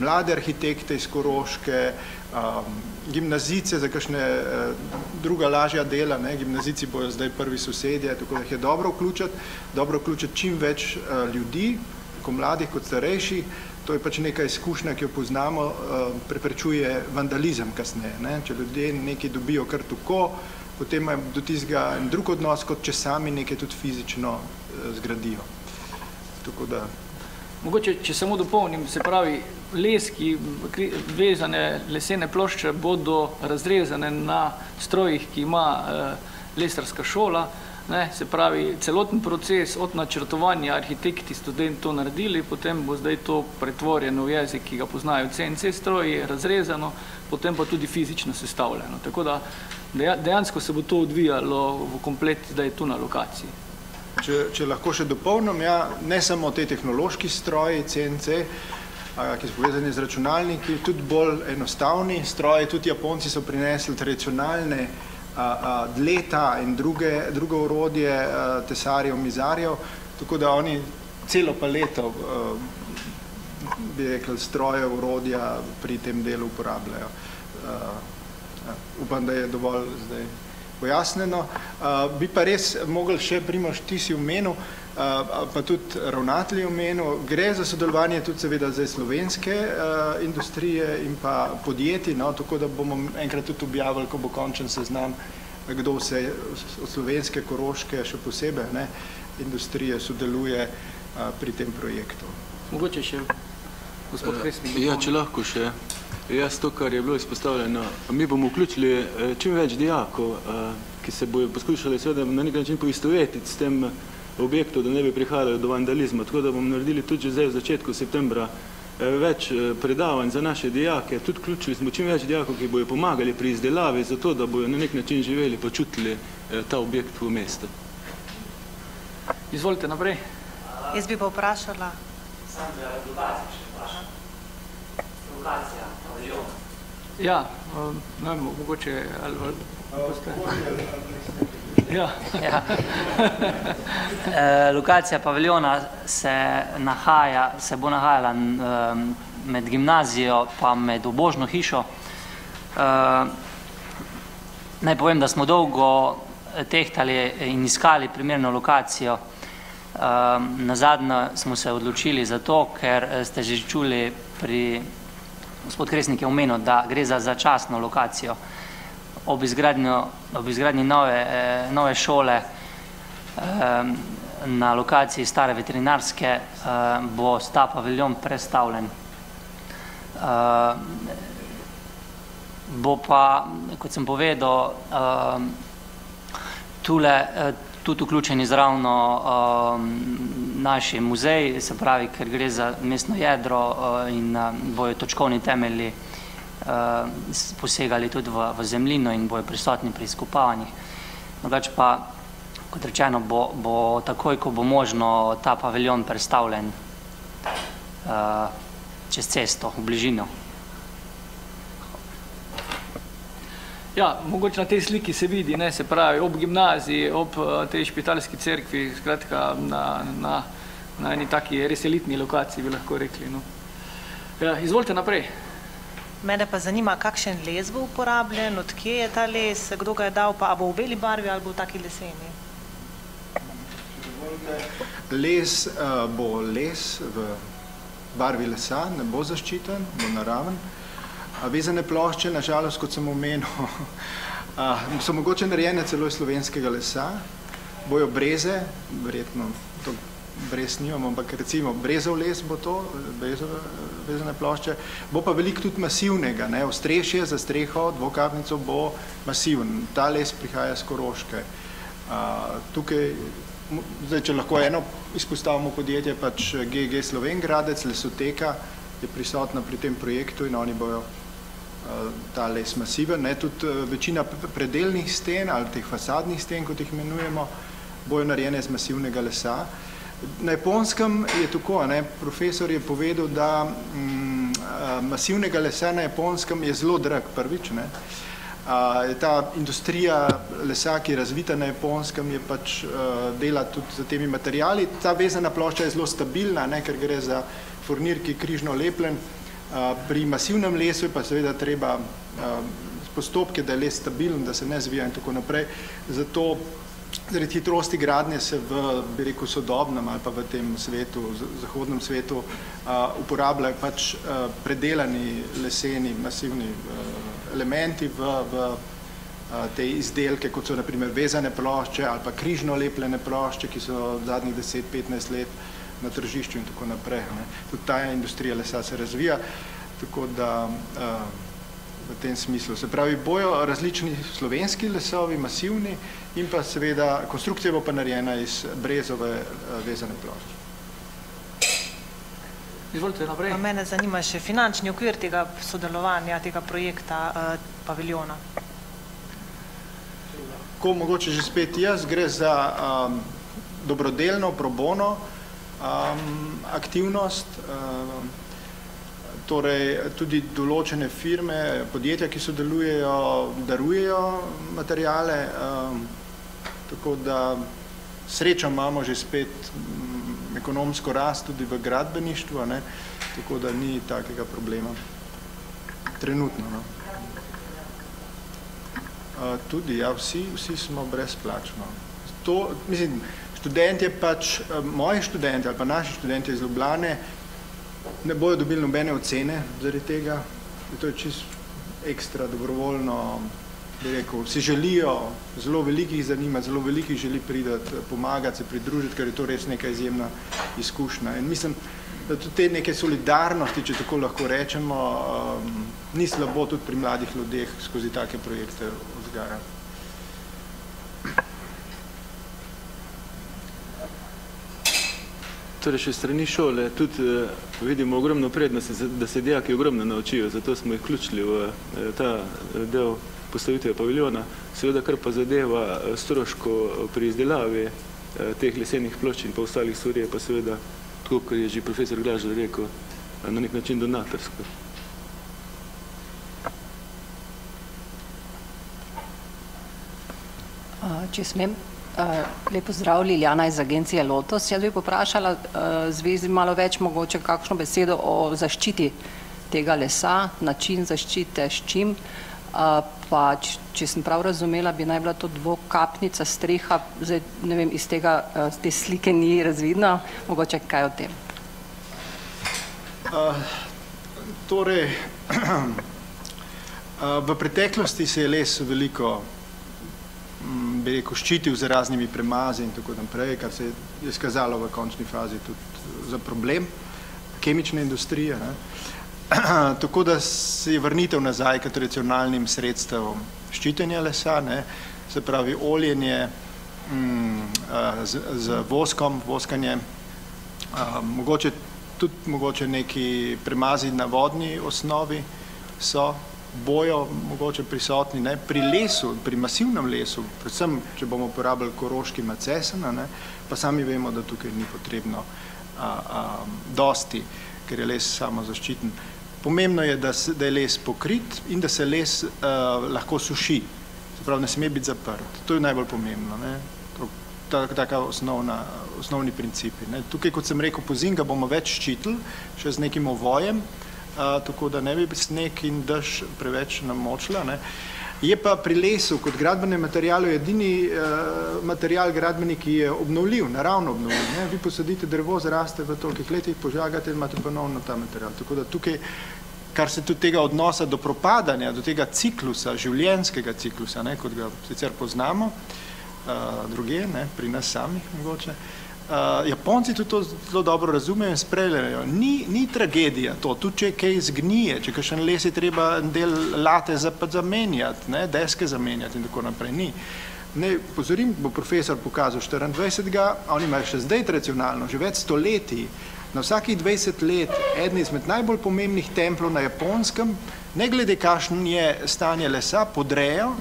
mlade arhitekte iz Koroške, um, gimnazice za kakšne uh, druga lažja dela, ne, gimnazici bojo zdaj prvi sosedje, tako da jih je dobro vključiti, dobro vključiti čim več uh, ljudi, tako mladih kot starejših, to je pač neka izkušnja, ki jo poznamo, uh, preprečuje vandalizem kasneje, ne, če ljudje nekaj dobijo kar tako, potem imajo do tistega drug odnos, kot če sami nekaj tudi fizično uh, zgradijo. Tako da. Mogoče, če samo dopolnim, se pravi, leski, vezane lesene plošče bodo razrezane na strojih, ki ima eh, lesarska šola, ne, se pravi, celoten proces od načrtovanja arhitekti študent to naredili, potem bo zdaj to pretvorjeno v jezik, ki ga poznajo CNC stroji, razrezano, potem pa tudi fizično sestavljeno. Tako da dejansko se bo to odvijalo v komplet, da je tu na lokaciji. Če, če lahko še dopolnim, ja, ne samo te tehnološki stroji, CNC, ki so povezani z računalniki, tudi bolj enostavni stroji, tudi Japonci so prinesli tradicionalne a, a, dleta in druge, drugo orodje a, tesarjev, mizarjev, tako da oni celo paleto a, bi rekel, stroje, orodja pri tem delu uporabljajo. A, a, upam, da je dovolj zdaj pojasneno. Uh, bi pa res mogli še, Primož, ti si omenil, pa tudi ravnatelji omenil, gre za sodelovanje tudi seveda zdaj slovenske uh, industrije in pa podjetij, no, tako da bomo enkrat tudi objavili, ko bo končen seznam, kdo vse od slovenske, koroške, še posebej, ne, industrije sodeluje uh, pri tem projektu. Mogoče še gospod Hresnik. Ja, če lahko še. Jaz to, kar je bilo izpostavljeno, mi bomo vključili eh, čim več dijakov, eh, ki se bojo poskušali seveda na nek način poistovetiti s tem objektom, da ne bi prihajalo do vandalizma. Tako da bomo naredili tudi že zdaj v začetku septembra eh, več predavanj za naše dijake. Tudi vključili smo čim več dijakov, ki bojo pomagali pri izdelavi, zato da bojo na nek način živeli, počutili ta objekt v mestu. Izvolite naprej. Jaz bi pa vprašala. Sam za lokacijo še vprašam. Lokacija. Ja, um, ne vem, mogoče ali boste. Ja. ja. e, lokacija paviljona se nahaja, se bo nahajala um, med gimnazijo pa med obožno hišo. E, naj povem, da smo dolgo tehtali in iskali primerno lokacijo. E, nazadnje smo se odločili za to, ker ste že čuli pri gospod Kresnik je omenil, da gre za začasno lokacijo ob izgradnji, ob izgradnji nove, eh, nove šole. Eh, na lokaciji stare veterinarske bo ta paviljon prestavljen. Bo pa, kot sem povedal, tule tudi vključeni zravno naši muzeji, se pravi, ker gre za mestno jedro in bojo točkovni temelji posegali tudi v, v zemljino in bojo prisotni pri izkopavanjih. Drugače pa, kot rečeno, bo, bo takoj, ko bo možno ta paviljon predstavljen čez cesto, v bližino. Ja, mogoče na tej sliki se vidi, ne, se pravi, ob gimnaziji, ob tej špitalski cerkvi, skratka, na, na, na eni taki res elitni lokaciji, bi lahko rekli, no. Ja, izvolite naprej. Mene pa zanima, kakšen les bo uporabljen, od kje je ta les, kdo ga je dal, pa a bo v beli barvi ali bo v taki leseni? Les uh, bo les v barvi lesa, ne bo zaščiten, bo naraven. Vezane plošče, nažalost, kot sem omenil, so mogoče narejene celo iz slovenskega lesa, bojo breze, verjetno to brez nimamo, ampak recimo brezov les bo to, brezove vezane plošče, bo pa veliko tudi masivnega, ne, ostrešje za streho, dvokapnico bo masivn, ta les prihaja z Koroške. Tukaj, zdaj, če lahko eno izpostavimo podjetje, pač GG Slovengradec, lesoteka, je prisotna pri tem projektu in oni bojo ta les masiven, ne, tudi večina predelnih sten ali teh fasadnih sten, kot jih imenujemo, bojo narejene iz masivnega lesa. Na japonskem je tako, ne, profesor je povedal, da m, masivnega lesa na japonskem je zelo drag prvič, ne. A, ta industrija lesa, ki je razvita na japonskem, je pač a, dela tudi z temi materijali. Ta vezana plošča je zelo stabilna, ne, ker gre za furnir, ki je križno lepljen, Pri masivnem lesu je pa seveda treba postopke, da je les stabilen, da se ne zvija in tako naprej. Zato zaradi hitrosti gradnje se v, bi rekel, sodobnem ali pa v tem svetu, zahodnem svetu, uporabljajo pač predelani leseni masivni elementi v, v te izdelke, kot so naprimer vezane plošče ali pa križno lepljene plošče, ki so zadnjih 10-15 let na tržišču in tako naprej. Ne. Tudi ta industrija lesa se razvija, tako da v tem smislu. Se pravi, bojo različni slovenski lesovi, masivni in pa seveda konstrukcija bo pa narejena iz brezove vezane plošče. Izvolite naprej. A mene zanima še finančni okvir tega sodelovanja, tega projekta uh, paviljona. Ko mogoče že spet jaz, gre za um, dobrodelno, pro bono, um, aktivnost, um, torej tudi določene firme, podjetja, ki sodelujejo, darujejo materijale, um, tako da srečo imamo že spet um, ekonomsko rast tudi v gradbeništvu, ne, tako da ni takega problema. Trenutno, no. Tudi, ja, vsi, vsi smo brezplačno. To, mislim, študentje pač, moji študenti ali pa naši študenti iz Ljubljane ne bojo dobili nobene ocene zaradi tega, to je čist ekstra dobrovoljno, bi rekel, si želijo, zelo velikih zanima, zelo velikih želi pridati, pomagati, se pridružiti, ker je to res neka izjemna izkušnja. In mislim, da tudi te neke solidarnosti, če tako lahko rečemo, um, ni slabo tudi pri mladih ljudeh skozi take projekte vzgajati. Torej še strani šole tudi vidimo ogromno prednosti, da se dijaki ogromno naučijo, zato smo jih vključili v ta del postavitve paviljona. Seveda, kar pa zadeva stroško pri izdelavi teh lesenih plošč in pa ostalih stvari, je pa seveda, tako kot je že profesor Glažar rekel, na nek način donatorsko. Če smem, Lepo zdrav, Liljana iz agencije Lotos. Jaz bi poprašala zvezi malo več mogoče kakšno besedo o zaščiti tega lesa, način zaščite, s čim. Pa, če sem prav razumela, bi naj bila to dvokapnica streha, zdaj ne vem, iz tega, te slike ni razvidno, mogoče kaj o tem. Torej, v preteklosti se je les veliko bi rekel, ščitil z raznimi premazi in tako naprej, kar se je skazalo v končni fazi tudi za problem kemične industrije. Ne. tako da se je vrnitev nazaj k tradicionalnim sredstvom ščitenja lesa, ne, se pravi oljenje mm, z, z voskom, voskanje, a, mogoče tudi mogoče neki premazi na vodni osnovi so bojo mogoče prisotni ne, pri lesu, pri masivnem lesu, predvsem, če bomo uporabljali koroški macesena, ne, pa sami vemo, da tukaj ni potrebno a, a, dosti, ker je les samo zaščiten. Pomembno je, da, se, da je les pokrit in da se les uh, lahko suši. Se pravi, ne sme biti zaprt. To je najbolj pomembno. Ne? To, ta, taka osnovna, osnovni principi. Ne? Tukaj, kot sem rekel, po zim ga bomo več ščitili, še z nekim ovojem, uh, tako da ne bi sneg in dež preveč namočila. Ne? Je pa pri lesu kot gradbenem materialu edini uh, material gradbeni, ki je obnovljiv, naravno obnovljiv. Ne? Vi posadite drevo, zraste v tolikih letih, požagate in imate ponovno ta material. Tako da tukaj, kar se tudi tega odnosa do propadanja, do tega ciklusa, življenjskega ciklusa, ne, kot ga sicer poznamo, uh, druge, ne, pri nas samih mogoče, uh, Uh, Japonci tudi to zelo dobro razumejo in sprejljajo. Ni, ni tragedija to, tudi če kaj zgnije, če kakšen les je treba del late zamenjati, ne, deske zamenjati in tako naprej. Ni. Ne, pozorim, bo profesor pokazal 24. oni imajo še zdaj tradicionalno, že več stoletij, na vsakih 20 let, eden izmed najbolj pomembnih templov na Japonskem, ne glede kakšen je stanje lesa, podrejo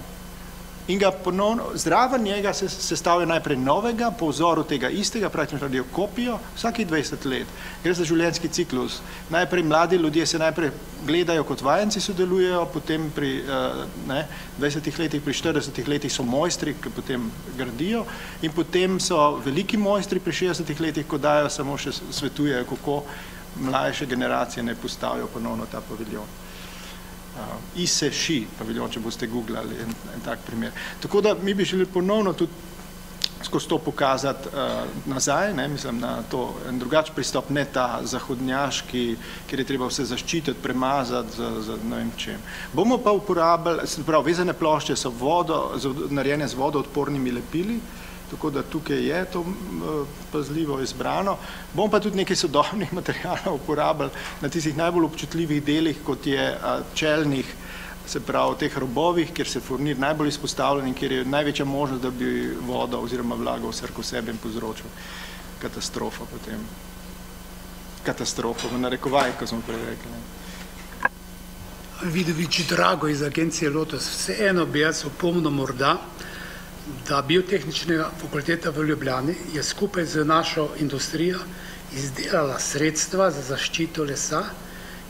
in ga ponovno, zraven njega se sestavlja najprej novega, po vzoru tega istega, praktično radijo kopijo, vsakih 20 let. Gre za življenjski ciklus. Najprej mladi ljudje se najprej gledajo kot vajenci sodelujejo, potem pri uh, ne, 20 letih, pri 40 letih so mojstri, ki potem gradijo in potem so veliki mojstri pri 60 letih, ko dajo samo še svetujejo, kako mlajše generacije ne postavijo ponovno ta paviljon uh, ISEŠI paviljon, če boste googlali en, en tak primer. Tako da mi bi želeli ponovno tudi skozi to pokazati uh, nazaj, ne, mislim na to en drugač pristop, ne ta zahodnjaški, kjer je treba vse zaščititi, premazati za, za ne vem čem. Bomo pa uporabljali, se pravi, vezane plošče so vodo, z, narejene z vodoodpornimi lepili, uh, tako da tukaj je to pazljivo izbrano. Bom pa tudi nekaj sodobnih materijalov uporabljal na tistih najbolj občutljivih delih, kot je čelnih, se pravi, teh robovih, kjer se furnir najbolj izpostavljen in kjer je največja možnost, da bi voda oziroma vlaga vsrko sebe in povzročil katastrofa potem. Katastrofa, v narekovaj, ko smo prej rekli. Vidovič Drago iz agencije Lotus, vseeno bi jaz opomno morda, da biotehničnega fakulteta v Ljubljani je skupaj z našo industrijo izdelala sredstva za zaščito lesa,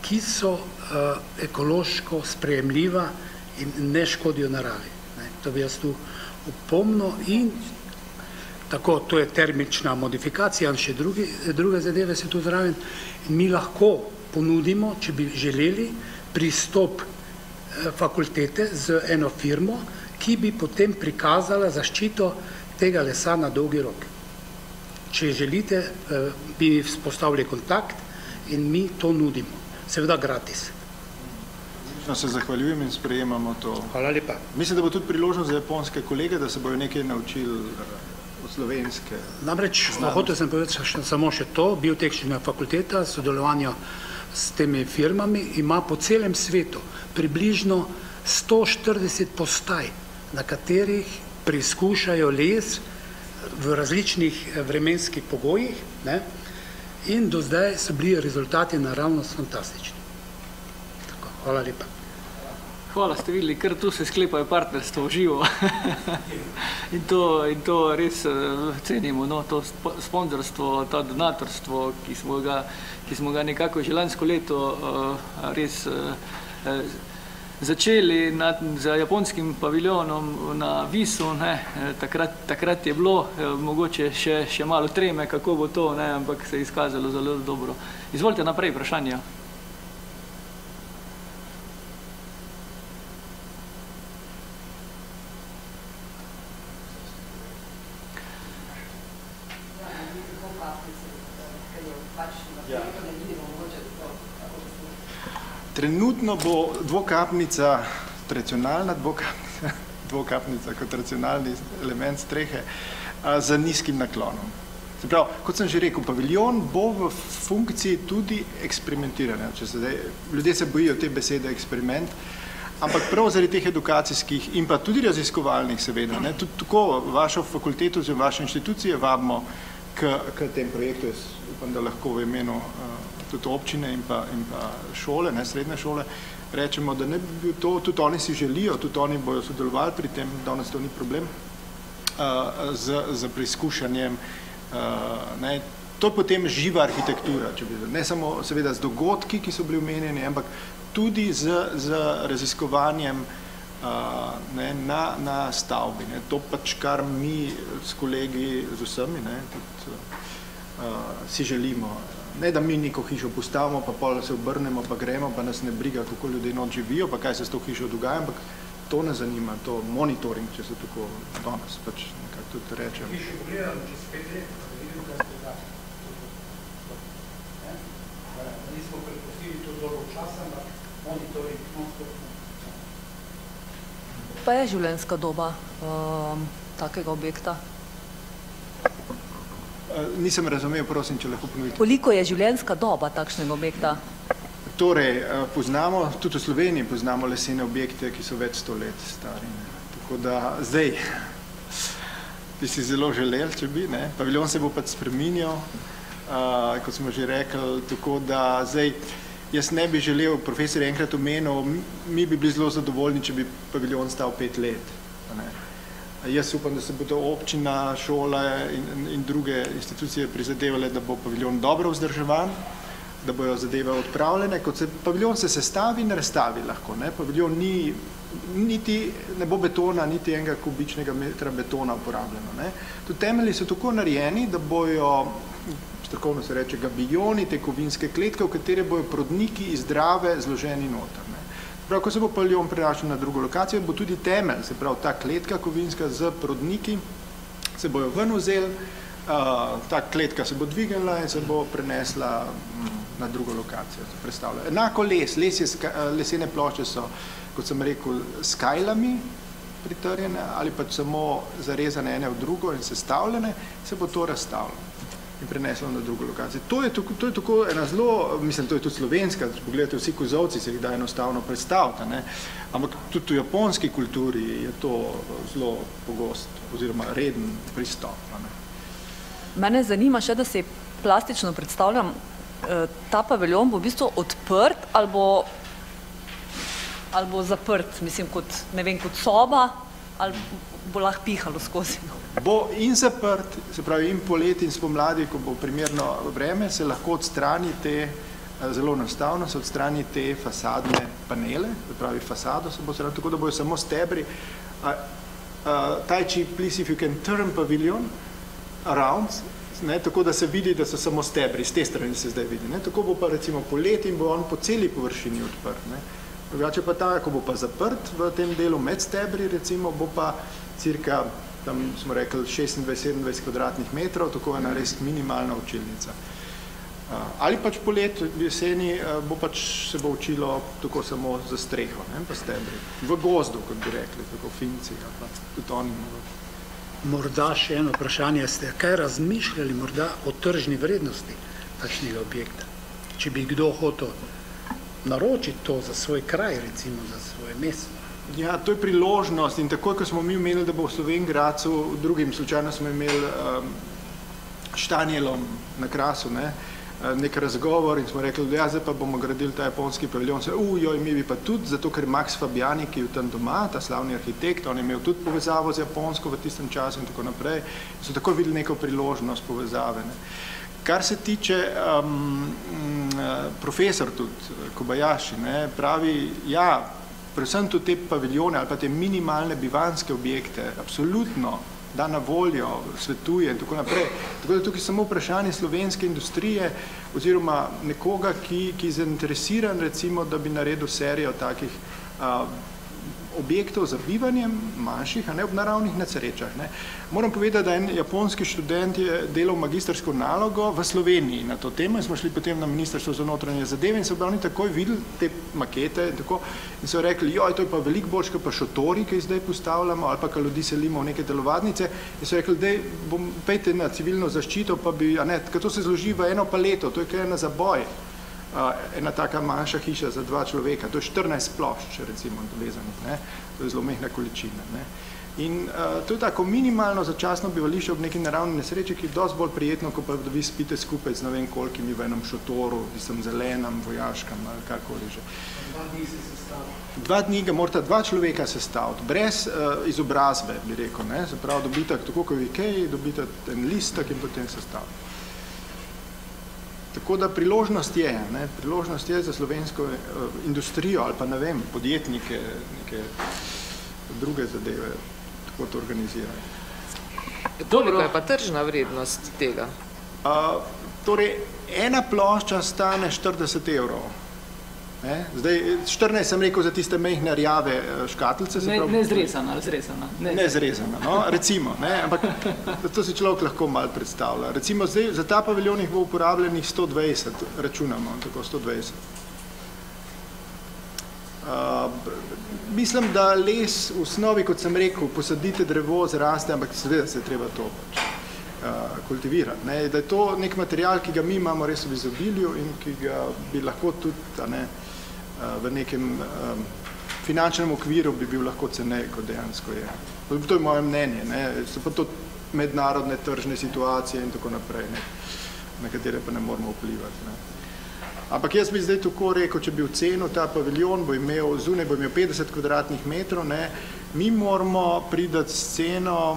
ki so uh, ekološko sprejemljiva in ne škodijo naravi. Ne, to bi jaz tu upomno in tako, to je termična modifikacija in še drugi, druge zadeve se tu zraven. Mi lahko ponudimo, če bi želeli, pristop uh, fakultete z eno firmo, ki bi potem prikazala zaščito tega lesa na dolgi rok. Če želite, eh, bi vzpostavili kontakt in mi to nudimo. Seveda gratis. No, se zahvaljujem in sprejemamo to. Hvala lepa. Mislim, da bo tudi priložnost za japonske kolege, da se bojo nekaj naučili od slovenske. Namreč, hotel sem povedati samo še to, biotehnična fakulteta, sodelovanja s temi firmami ima po celem svetu približno 140 postaj na katerih preizkušajo les v različnih eh, vremenskih pogojih ne? in do zdaj so bili rezultati naravnost fantastični. Tako, hvala lepa. Hvala, ste videli, ker tu se sklepajo partnerstvo v živo. in, to, in to res uh, cenimo, no, to sponzorstvo, to donatorstvo, ki smo ga, ki smo ga nekako že lansko leto uh, res uh, začeli nad, z japonskim paviljonom na Visu, ne, takrat, takrat je bilo eh, mogoče še, še malo treme, kako bo to, ne, ampak se je izkazalo zelo dobro. Izvolite naprej vprašanje. Trenutno bo dvokapnica, tradicionalna dvokapnica, dvokapnica kot racionalni element strehe, uh, z nizkim naklonom. Se pravi, kot sem že rekel, paviljon bo v funkciji tudi eksperimentiranja. Če se zdaj, ljudje se bojijo te besede eksperiment, ampak prav zaradi teh edukacijskih in pa tudi raziskovalnih seveda, ne, tudi tako vašo fakulteto oziroma vaše inštitucije vabimo k, k tem projektu, jaz upam, da lahko v imenu uh, tudi občine in pa, in pa šole, ne, srednje šole, rečemo, da ne bi to, tudi oni si želijo, tudi oni bojo sodelovali pri tem, danes to ni problem, uh, z, z preizkušanjem, uh, ne, to je potem živa arhitektura, če bi, ne samo seveda z dogodki, ki so bili omenjeni, ampak tudi z, z raziskovanjem uh, ne, na, na stavbi. Ne. To pač, kar mi s kolegi, z vsemi, ne, tudi, uh, si želimo. Ne, da mi neko hišo postavimo, pa pol se obrnemo, pa gremo, pa nas ne briga, kako ljudje not živijo, pa kaj se s to hišo dogaja, ampak to ne zanima, to monitoring, če se tako danes pač nekako tudi rečem. Hišo pogledam čez pet let, pa vidimo, kaj se dogaja. Nismo prepustili to dolgo časa, ampak monitoring non-stop. Pa je življenjska doba um, takega objekta? Nisem razumel, prosim, če lahko ponovite. Koliko je življenjska doba takšnega objekta? Torej, poznamo, tudi v Sloveniji poznamo lesene objekte, ki so več sto let stari. Ne. Tako da zdaj bi si zelo želel, če bi, ne. Paviljon se bo pač spreminjal, uh, kot smo že rekli, tako da zdaj jaz ne bi želel, profesor je enkrat omenil, mi bi bili zelo zadovoljni, če bi paviljon stal pet let. Ne. Jaz upam, da se bodo občina, šole in, in druge institucije prizadevale, da bo paviljon dobro vzdrževan, da bojo zadeve odpravljene, kot se paviljon se sestavi in razstavi lahko. Ne? Paviljon ni, niti ne bo betona, niti enega kubičnega metra betona uporabljeno. Ne? Tudi temelji so tako narejeni, da bojo, strokovno se reče, gabijoni, te kovinske kletke, v katere bojo prodniki iz zdrave zloženi noter. Prav, ko se bo paviljon prenašal na drugo lokacijo, bo tudi temelj, se pravi ta kletka kovinska z prodniki, se bojo ven vzeli, uh, ta kletka se bo dvignila in se bo prenesla na drugo lokacijo, predstavlja. Enako les, les je, lesene plošče so, kot sem rekel, s kajlami pritrjene ali pa samo zarezane ene v drugo in sestavljene, se bo to razstavljalo in preneslo na drugo lokacijo. To je, tako, to je tako ena zelo, mislim, to je tudi slovenska, če pogledate, vsi kozovci se jih da enostavno predstaviti, ne? ampak tudi v japonski kulturi je to zelo pogost oziroma reden pristop. Ne? Mene zanima še, da se plastično predstavljam, ta paviljon bo v bistvu odprt ali bo, ali bo zaprt, mislim, kot, ne vem, kot soba, ali bo lahko pihalo skozi. No? Bo in zaprt, se pravi in poleti in spomladi, ko bo primerno vreme, se lahko odstrani te, zelo enostavno, se odstrani te fasadne panele, se pravi fasado se bo srano, tako da bojo samo stebri. Uh, uh, tai chi, please if you can turn pavilion around, ne, tako da se vidi, da so samo stebri, z te strani se zdaj vidi. Ne. Tako bo pa recimo poleti in bo on po celi površini odprt. Drugače pa ta, ko bo pa zaprt v tem delu med stebri, recimo, bo pa cirka, tam smo rekli, 26-27 kvadratnih metrov, tako ena res minimalna učilnica. Ali pač polet, v jeseni, bo pač se bo učilo tako samo za streho, ne, pa stebri. V gozdu, kot bi rekli, tako finci, ali pa tudi oni. Morda še eno vprašanje ste, kaj razmišljali morda o tržni vrednosti takšnega objekta? Če bi kdo hotel naročiti to za svoj kraj, recimo za svoje mesto. Ja, to je priložnost in takoj, ko smo mi imeli, da bo v Slovengracu, v drugim slučajno smo imeli um, štanjelom na krasu, ne, nek razgovor in smo rekli, da ja, zdaj pa bomo gradili ta japonski paviljon. Se, ujoj, mi bi pa tudi, zato ker Max Fabiani, ki je tam doma, ta slavni arhitekt, on je imel tudi povezavo z Japonsko v tistem času in tako naprej, so tako videli neko priložnost povezave. Ne. Kar se tiče um, profesor tudi, Kobayashi, ne, pravi, ja, predvsem tudi te paviljone ali pa te minimalne bivanske objekte, absolutno da na voljo, svetuje in tako naprej. Tako da tukaj samo vprašanje slovenske industrije oziroma nekoga, ki, ki je zainteresiran recimo, da bi naredil serijo takih a, objektov za bivanje manjših, a ne ob naravnih nesrečah. Ne. Moram povedati, da en japonski študent je delal magistrsko nalogo v Sloveniji na to temo in smo šli potem na ministrstvo za notranje zadeve in so oni takoj videli te makete in, tako, in so rekli, joj, to je pa veliko boljš, pa šotori, ki zdaj postavljamo, ali pa ka ljudi selimo v neke telovadnice in so rekli, dej, bom, pejte na civilno zaščito, pa bi, a ne, to se zloži v eno paleto, to je kaj ena zaboj ena taka manjša hiša za dva človeka, to je 14 plošč, recimo, vezanih, ne? to je zelo mehna količina. Ne? In uh, to je tako minimalno začasno bivališče ob neki naravni nesreči, ki je dosti bolj prijetno, kot pa vi spite skupaj z ne vem kolikimi v enem šotoru, tistem zelenem, vojaškem ali kakoli že. Dva dni se sestavlja. Dva dni ga morata dva človeka sestaviti, brez uh, izobrazbe, bi rekel, ne? se pravi, dobite tako kot v Ikeji, dobite en listek in potem sestavite. Tako da priložnost je, ne, priložnost je za slovensko uh, industrijo ali pa ne vem, podjetnike, neke druge zadeve, tako to organizirajo. Dobro. je pa tržna vrednost tega? Uh, torej, ena plošča stane 40 evrov. Ne? Zdaj, 14 sem rekel za tiste mehne rjave eh, škatlice. Ne, prav, ne zrezana. Ne, ne zrezana, no, recimo. Ne? Ampak to si človek lahko malo predstavlja. Recimo zdaj, za ta paviljon jih bo uporabljenih 120, računamo, tako 120. Uh, mislim, da les v osnovi, kot sem rekel, posadite drevo, zraste, ampak seveda se je treba to pač, uh, kultivirati. Ne? Da je to nek material, ki ga mi imamo res v izobilju in ki ga bi lahko tudi, ne, uh, v nekem um, finančnem okviru bi bil lahko cenej, kot dejansko je. To je moje mnenje. Ne. So pa to mednarodne tržne situacije in tako naprej, ne, na katere pa ne moramo vplivati. Ne. Ampak jaz bi zdaj tako rekel, če bi v cenu ta paviljon bo imel, zunaj bo imel 50 kvadratnih metrov, ne, mi moramo pridati s ceno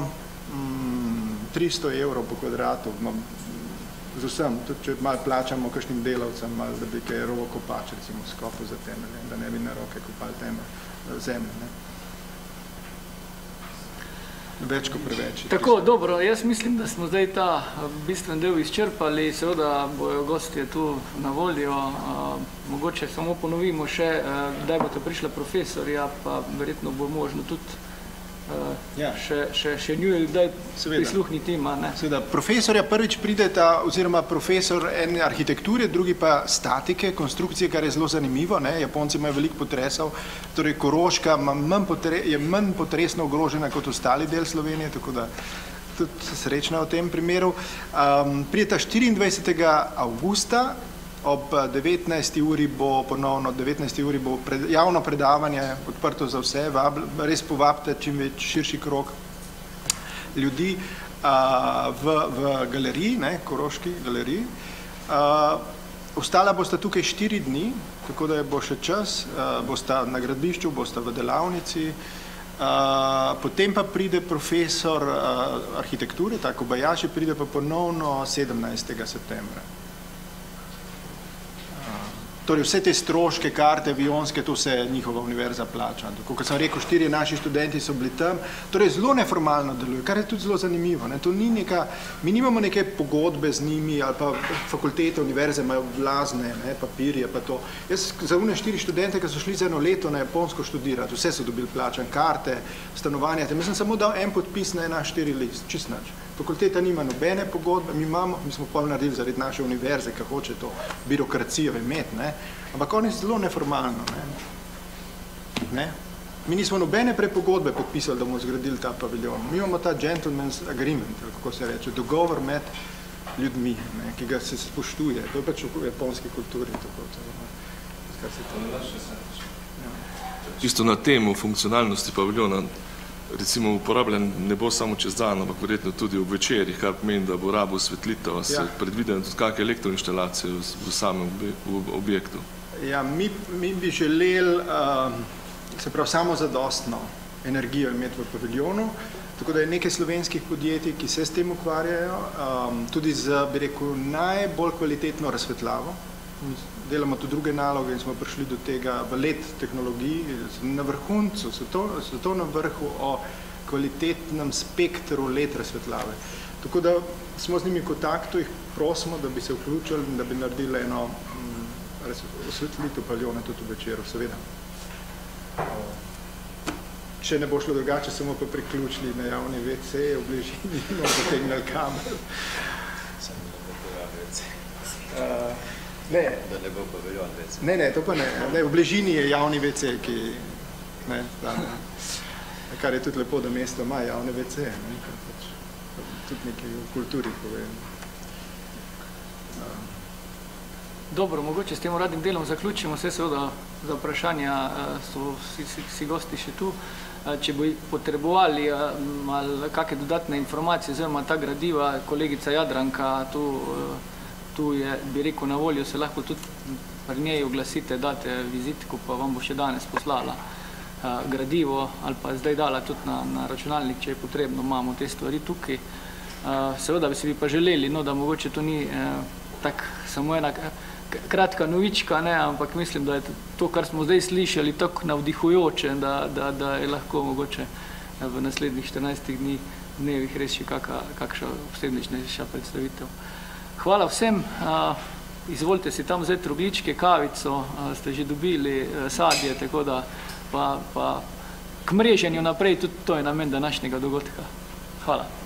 mm, 300 evrov po kvadratu, z vsem, tudi če malo plačamo kakšnim delavcem, malo, da bi kaj rovo kopač, recimo skopo za temelje, da ne bi na roke kopali temelj, zemlje. Ne? Več kot preveč. Tako, tisto. dobro, jaz mislim, da smo zdaj ta bistven del izčrpali, seveda bojo gostje tu na voljo, mogoče samo ponovimo še, da boste prišla profesorja, pa verjetno bo možno tudi Uh, ja. še, še, še nju, da prisluhni tima. Ne? Seveda, profesorja prvič prideta, oziroma profesor ene arhitekture, drugi pa statike, konstrukcije, kar je zelo zanimivo. Ne? Japonci imajo veliko potresov, torej Koroška manj potre, je manj potresno ogrožena kot ostali del Slovenije, tako da tudi srečna v tem primeru. Um, prijeta 24. augusta ob 19. uri bo ponovno, 19. uri bo pred, javno predavanje odprto za vse, vab, res povabite čim več širši krok ljudi a, v, v galeriji, ne, Koroški galeriji. A, ostala boste tukaj štiri dni, tako da bo še čas, a, boste na gradbišču, boste v delavnici, a, potem pa pride profesor a, arhitekture, tako Bajaši, pride pa ponovno 17. septembra. Torej vse te stroške, karte, avionske, to se njihova univerza plača. Tako, kot sem rekel, štirje naši študenti so bili tam, torej zelo neformalno delujejo, kar je tudi zelo zanimivo. Ne? To ni neka, mi nimamo neke pogodbe z njimi ali pa fakultete, univerze imajo vlazne ne, papirje pa to. Jaz za une štiri študente, ki so šli za eno leto na Japonsko študirati, vse so dobili plačan, karte, stanovanja, tem sem samo dal en podpis na ena štiri list, čist nač. Fakulteta nima nobene pogodbe, mi imamo, mi smo pol naredili zaradi naše univerze, ki hoče to birokracijo imeti, ne? ampak oni so zelo neformalno. Ne? Ne? Mi nismo nobene prepogodbe podpisali, da bomo zgradili ta paviljon. Mi imamo ta gentleman's agreement, kako se reče, dogovor med ljudmi, ne? ki ga se spoštuje. To je pač v japonski kulturi. Tako, to, kar se to... Ja. Isto na temu funkcionalnosti paviljona, recimo uporabljen ne bo samo čez dan, ampak verjetno tudi v večerih, kar pomeni, da bo rabo svetlitev, se ja. predvideno tudi kakšne elektroinštalacije v, v samem objektu. Ja, mi, mi bi želeli uh, se prav samo zadostno energijo imeti v paviljonu, tako da je nekaj slovenskih podjetij, ki se s tem ukvarjajo, um, tudi z, bi rekel, najbolj kvalitetno razsvetljavo, delamo tudi druge naloge in smo prišli do tega v let tehnologiji, na vrhuncu, so to, so to na vrhu o kvalitetnem spektru let razsvetljave. Tako da smo z njimi v kontaktu, jih prosimo, da bi se vključili in da bi naredili eno mm, osvetlitev paljone tudi v večeru, seveda. če ne bo šlo drugače, samo pa priključili na javni WC v bližini in potegnili kamer. Uh, ne, Da ne bo paviljon več. ne, ne, to pa ne. ne. V bližini je javni WC, ki, ne, da, ne. kar je tudi lepo, da mesto ima javne WC, ne, kar pač tudi nekaj v kulturi povem. Dobro, mogoče s tem uradnim delom zaključimo, vse seveda za vprašanja eh, so vsi, vsi, vsi gosti še tu. Eh, Če bi potrebovali eh, m, ali kakšne dodatne informacije oziroma ta gradiva, kolegica Jadranka tu, eh, tu je, bi rekel, na voljo, se lahko tudi pri njej oglasite, date vizitko, pa vam bo še danes poslala eh, gradivo ali pa zdaj dala tudi na, na računalnik, če je potrebno, imamo te stvari tukaj. Eh, Seveda bi si bi pa želeli, no, da mogoče to ni eh, tak samo ena kratka novička, ne, ampak mislim, da je to, kar smo zdaj slišali, tako navdihujoče, da, da, da je lahko mogoče v naslednjih 14 dni, dnevih res še kakšna obsedničnejša predstavitev. Hvala vsem. Izvolite si tam vzeti rogličke, kavico, ste že dobili eh, sadje, tako da pa, pa k mreženju naprej, tudi to je namen današnjega dogodka. Hvala.